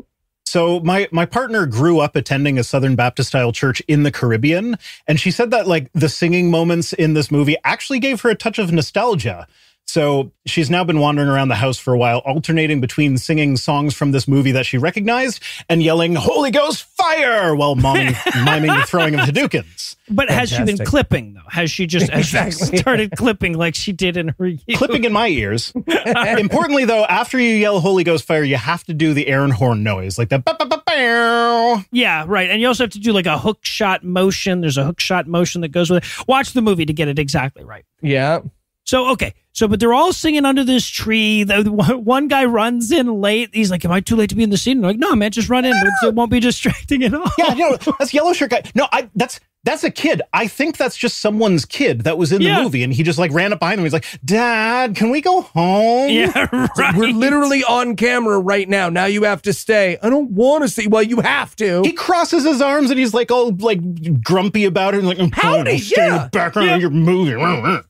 So my my partner grew up attending a Southern Baptist style church in the Caribbean, and she said that like the singing moments in this movie actually gave her a touch of nostalgia. So she's now been wandering around the house for a while, alternating between singing songs from this movie that she recognized and yelling "Holy Ghost fire" while miming, miming the throwing of Hadoukens. But has she been clipping though? Has she just has she started clipping like she did in her youth? Clipping in my ears. Importantly, though, after you yell "Holy Ghost fire," you have to do the air horn noise, like the. ba- ba- ba- bow. Yeah, right. And you also have to do like a hook shot motion. There's a hook shot motion that goes with it. Watch the movie to get it exactly right. Yeah. So okay, so but they're all singing under this tree. The, the one one guy runs in late. He's like, "Am I too late to be in the scene?" I'm like, "No, man, just run in. It, it won't be distracting at all." Yeah, no, that's yellow shirt guy. No, I that's that's a kid. I think that's just someone's kid that was in the Yeah. movie, and he just like ran up behind him. He's like, "Dad, can we go home?" yeah, right. We're literally on camera right now. Now you have to stay. I don't want to see. Well, you have to. He crosses his arms and he's like all like grumpy about it, and like, "I'm Howdy, trying to stay in yeah. the background Yeah. of your movie."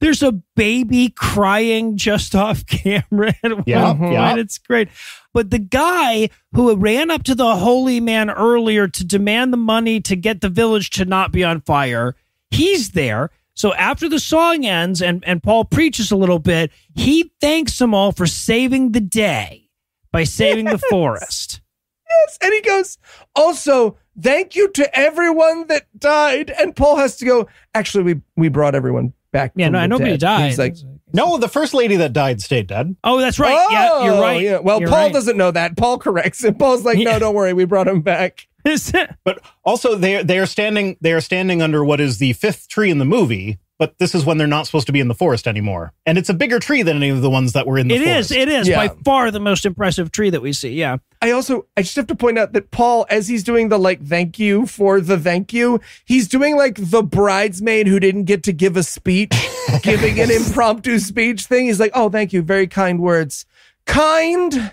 There's a baby crying just off camera. At Yeah, one point. yeah. It's great. But the guy who ran up to the holy man earlier to demand the money to get the village to not be on fire, he's there. So after the song ends and, and Paul preaches a little bit, he thanks them all for saving the day by saving the forest. Yes. And he goes, also, thank you to everyone that died. And Paul has to go, actually, we, we brought everyone back. Yeah, from no, the nobody dead." died. He's like, No, the first lady that died stayed dead. Oh, that's right. yeah, you're "Oh, right. Yeah. Well, You're Paul right. doesn't know that. Paul corrects him. Paul's like, Yeah. no, don't worry. We brought him back. But also, they they are standing they are standing under what is the fifth tree in the movie. But this is when they're not supposed to be in the forest anymore, and it's a bigger tree than any of the ones that were in the It is. forest. It is Yeah. by far the most impressive tree that we see. Yeah. I also I just have to point out that Paul, as he's doing the like thank you for the thank you, he's doing like the bridesmaid who didn't get to give a speech, giving an impromptu speech thing. He's like, oh, thank you, very kind words, kind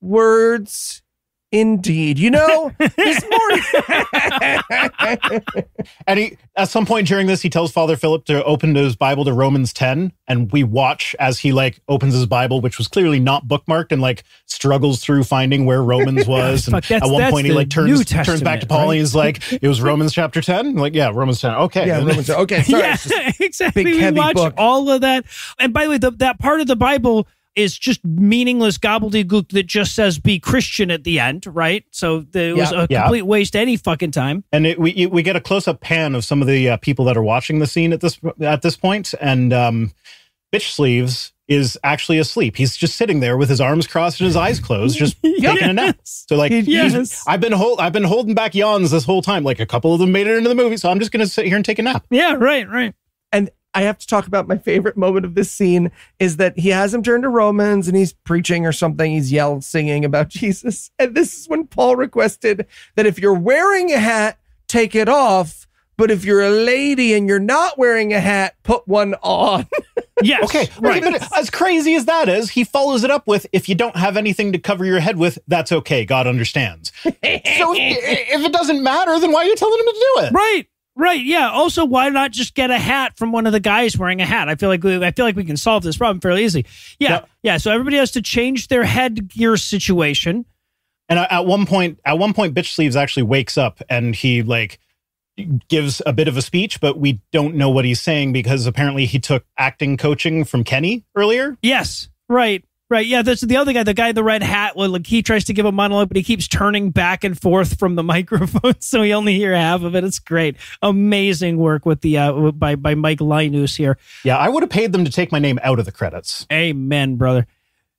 words indeed. You know, this morning. And he, at some point during this, he tells Father Philip to open his Bible to Romans 10. And we watch as he like opens his Bible, which was clearly not bookmarked and like struggles through finding where Romans was. and Fuck, at one point, he like turns, turns back to Testament, Paul right? and he's like, it was Romans chapter 10. Like, yeah, Romans 10. Okay. yeah, Romans- okay, sorry. yeah, exactly. big, we heavy watch book. all of that. And by the way, the, that part of the Bible is just meaningless gobbledygook that just says "be Christian" at the end, right? So it was Yeah. a Yeah. complete waste any fucking time. And it, we we get a close up pan of some of the uh, people that are watching the scene at this at this point, and um, bitch sleeves is actually asleep. He's just sitting there with his arms crossed and his eyes closed, just taking a nap. So like, yes. I've been hold, I've been holding back yawns this whole time. Like a couple of them made it into the movie, so I'm just gonna sit here and take a nap. Yeah, right, right. And I have to talk about my favorite moment of this scene is that he has him turn to Romans and he's preaching or something. He's yelled singing about Jesus. And this is when Paul requested that if you're wearing a hat, take it off. But if you're a lady and you're not wearing a hat, put one on. Yes. Okay, right. right. But as crazy as that is, he follows it up with, "If you don't have anything to cover your head with, that's okay. God understands." so if, if it doesn't matter, then why are you telling him to do it? Right. Right. Yeah. Also, why not just get a hat from one of the guys wearing a hat? I feel like we, I feel like we can solve this problem fairly easily. Yeah. Yep. Yeah. So everybody has to change their headgear situation. And at at one point, at one point, bitch sleeves actually wakes up and he like gives a bit of a speech, but we don't know what he's saying because apparently he took acting coaching from Kenny earlier. Yes. Right. Right. Yeah. That's the other guy, the guy in the red hat. Well, like he tries to give a monologue, but he keeps turning back and forth from the microphone, so we only hear half of it. It's great. Amazing work with the uh by by Mike Linus here. Yeah, I would have paid them to take my name out of the credits. Amen, brother.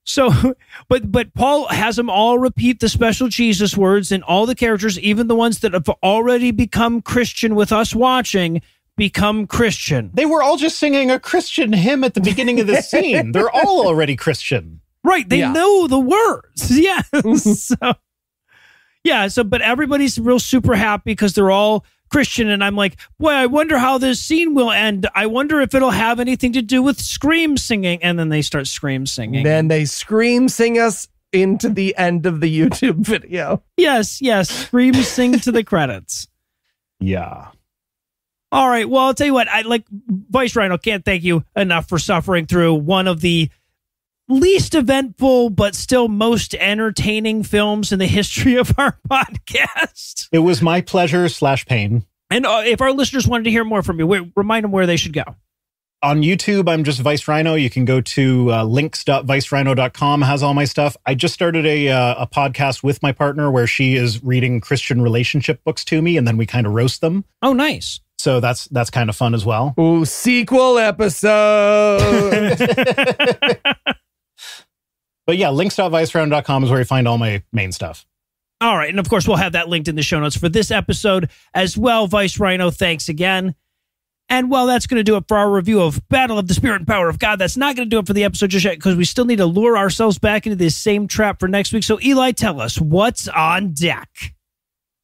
So, but but Paul has them all repeat the special Jesus words, and all the characters, even the ones that have already become Christian with us watching, become Christian. They were all just singing a Christian hymn at the beginning of the scene. They're all already Christian. Right. They Yeah. know the words. Yeah. so, yeah. So, but everybody's real super happy because they're all Christian. And I'm like, boy, I wonder how this scene will end. I wonder if it'll have anything to do with scream singing. And then they start scream singing. Then they scream sing us into the end of the YouTube video. yes. Yes. Scream sing to the credits. Yeah. All right. Well, I'll tell you what. I like Viced Rhino. Can't thank you enough for suffering through one of the least eventful but still most entertaining films in the history of our podcast. It was my pleasure slash pain. And uh, if our listeners wanted to hear more from you, where, remind them where they should go. On YouTube, I'm just Viced Rhino. You can go to uh, links.vicedrhino.com, has all my stuff. I just started a, uh, a podcast with my partner where she is reading Christian relationship books to me, and then we kind of roast them. Oh, nice. So that's that's kind of fun as well. Ooh, sequel episode. But yeah, links.vicedrhino.com is where you find all my main stuff. All right. And of course, we'll have that linked in the show notes for this episode as well. Viced Rhino, thanks again. And well, that's going to do it for our review of Battle of the Spirit and Power of God. That's not going to do it for the episode just yet because we still need to lure ourselves back into this same trap for next week. So, Eli, tell us what's on deck.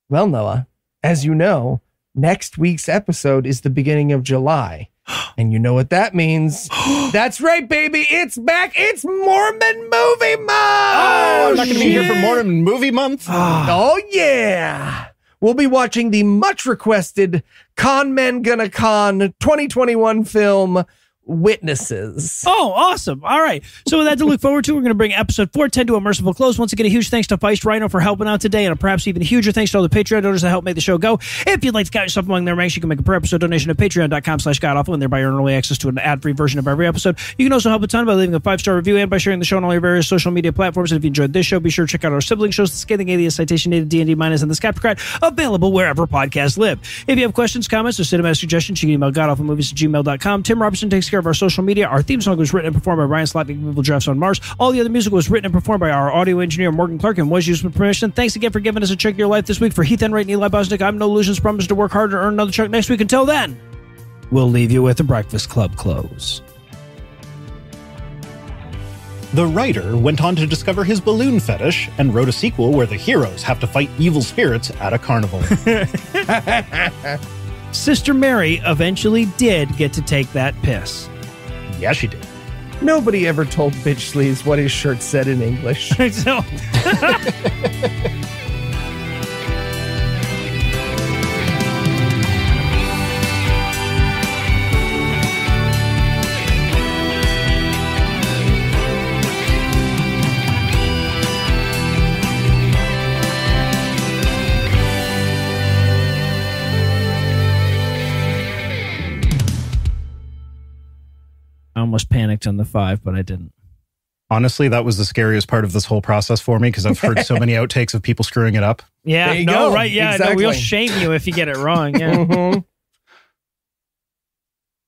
well, Noah, as you know, next week's episode is the beginning of July. And you know what that means. That's right, baby. It's back. It's Mormon movie month. Oh, I'm not going to be here for. Mormon Movie Month. Oh, yeah. We'll be watching the much requested Con Men Gonna Con 2021 film Witnesses. Oh, awesome. All right. So, with that to look forward to, we're going to bring episode 410 to a merciful close. Once again, a huge thanks to Viced Rhino for helping out today, and a perhaps even huger thanks to all the Patreon donors that help make the show go. If you'd like to count yourself among their ranks, you can make a per episode donation at patreon.com slash godawful and thereby earn early access to an ad free version of every episode. You can also help a ton by leaving a five star review and by sharing the show on all your various social media platforms. And if you enjoyed this show, be sure to check out our sibling shows, The Scathing Atheist, Citation Needed, D&D Minus, and The Skepticrat, available wherever podcasts live. If you have questions, comments, or cinematic suggestions, you can email godawfulmovies at gmail.com. Tim Robertson takes care of our social media. Our theme song was written and performed by Ryan Slotnick of Evil Drafts on Mars. All the other music was written and performed by our audio engineer, Morgan Clark, and was used with permission. Thanks again for giving us a check of your life this week. For Heath Enwright and Eli Bosnick, I'm Noah Lugeons. Promise to work hard to earn another check next week. Until then, we'll leave you with the Breakfast Club close. The writer went on to discover his balloon fetish and wrote a sequel where the heroes have to fight evil spirits at a carnival. Sister Mary eventually did get to take that piss. yeah, she did. Nobody ever told Bitch Sleeves what his shirt said in English. so, almost panicked on the five, but I didn't. Honestly, that was the scariest part of this whole process for me because I've heard so many outtakes of people screwing it up. Yeah, There you no, go. right? Yeah, no, we'll shame you if you get it wrong. Yeah. Mhm.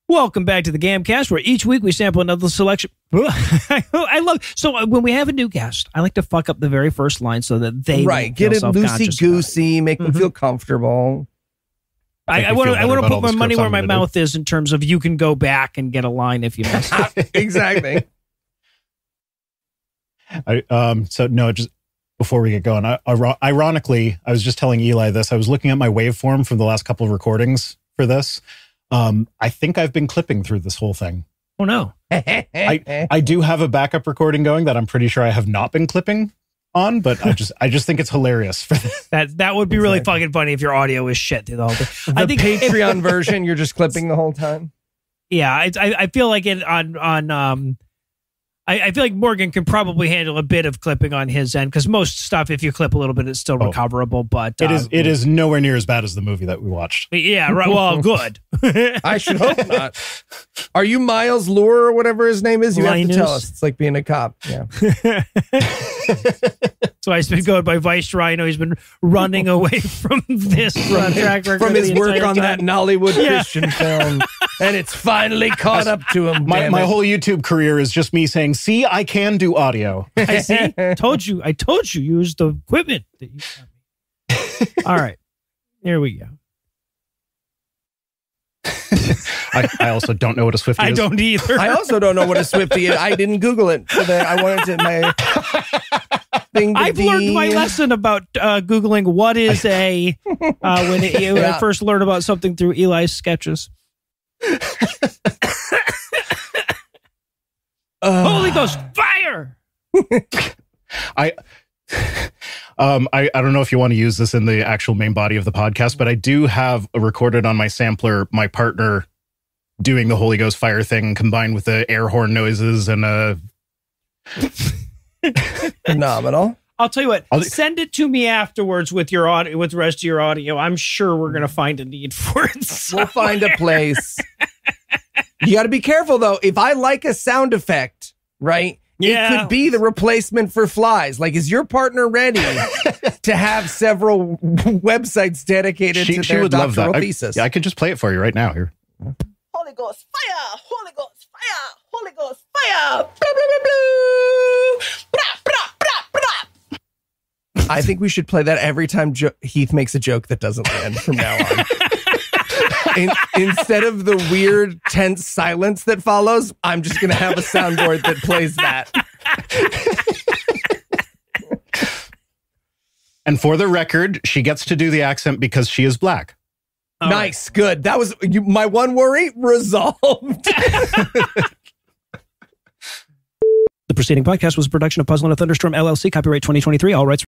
Welcome back to the Gamcast, where each week we sample another selection. I love so uh, when we have a new guest, I like to fuck up the very first line so that they right. won't Get it loosey goosey, make them Mhm. feel comfortable. About it. I, I want to. I want to put my money where my gonna do. mouth is in terms of you can go back and get a line if you miss. it. exactly. I, um, so no, just before we get going, I, ironically, I was just telling Eli this. I was looking at my waveform from the last couple of recordings for this. Um, I think I've been clipping through this whole thing. oh no! I, I do have a backup recording going that I'm pretty sure I have not been clipping on, but I just I just think it's hilarious for. That that would be really Exactly. fucking funny if your audio is shit through the whole thing. the I think if- Patreon version, you're just clipping the whole time. Yeah, I, I I feel like it on on um I, I feel like Morgan can probably handle a bit of clipping on his end because most stuff, if you clip a little bit, it's still Oh. recoverable. But It uh, is it is nowhere near as bad as the movie that we watched. Yeah, right. Well, good. I should hope not. Are you Miles Lure or whatever his name is? You have to tell us. It's like being a cop. Yeah. so he's been going by Vice Rhino. He's been running away from this uh, track record From his work entire on that. Nollywood Yeah. Christian film. And it's finally caught up to him. My, my whole YouTube career is just me saying, "See, I can do audio." I see. told you. I told you. Use the equipment that you got me. All right. Here we go. I, I also don't know what a Swifty is. I don't either. I also don't know what a Swifty is. I didn't Google it. So that I wanted to my thing. I've learned my lesson about uh, Googling what is a uh, when, it, when I first learned about something through Eli's sketches. Ugh. Holy Ghost fire! I um I, I don't know if you want to use this in the actual main body of the podcast, but I do have a recorded on my sampler my partner doing the Holy Ghost fire thing combined with the air horn noises and uh phenomenal. I'll tell you what. I'll- send it to me afterwards with your audio, with the rest of your audio. I'm sure we're gonna find a need for it. We'll find a place. You got to be careful though. If I like a sound effect, right? Yeah. It could be the replacement for flies. Like, is your partner ready to have several websites dedicated she, to she their would love doctoral that. I, yeah, I could just play it for you right now here. Holy Ghost fire! Holy Ghost fire! Holy Ghost fire! Blah, blah, blah, blah. Blah, blah, blah, blah. I think we should play that every time jo- Heath makes a joke that doesn't land from now on. In, instead of the weird tense silence that follows, I'm just going to have a soundboard that plays that. And for the record, she gets to do the accent because she is black. All right. nice, good. That was you, my one worry resolved. The preceding podcast was a production of Puzzle in a Thunderstorm LLC, copyright 2023, all rights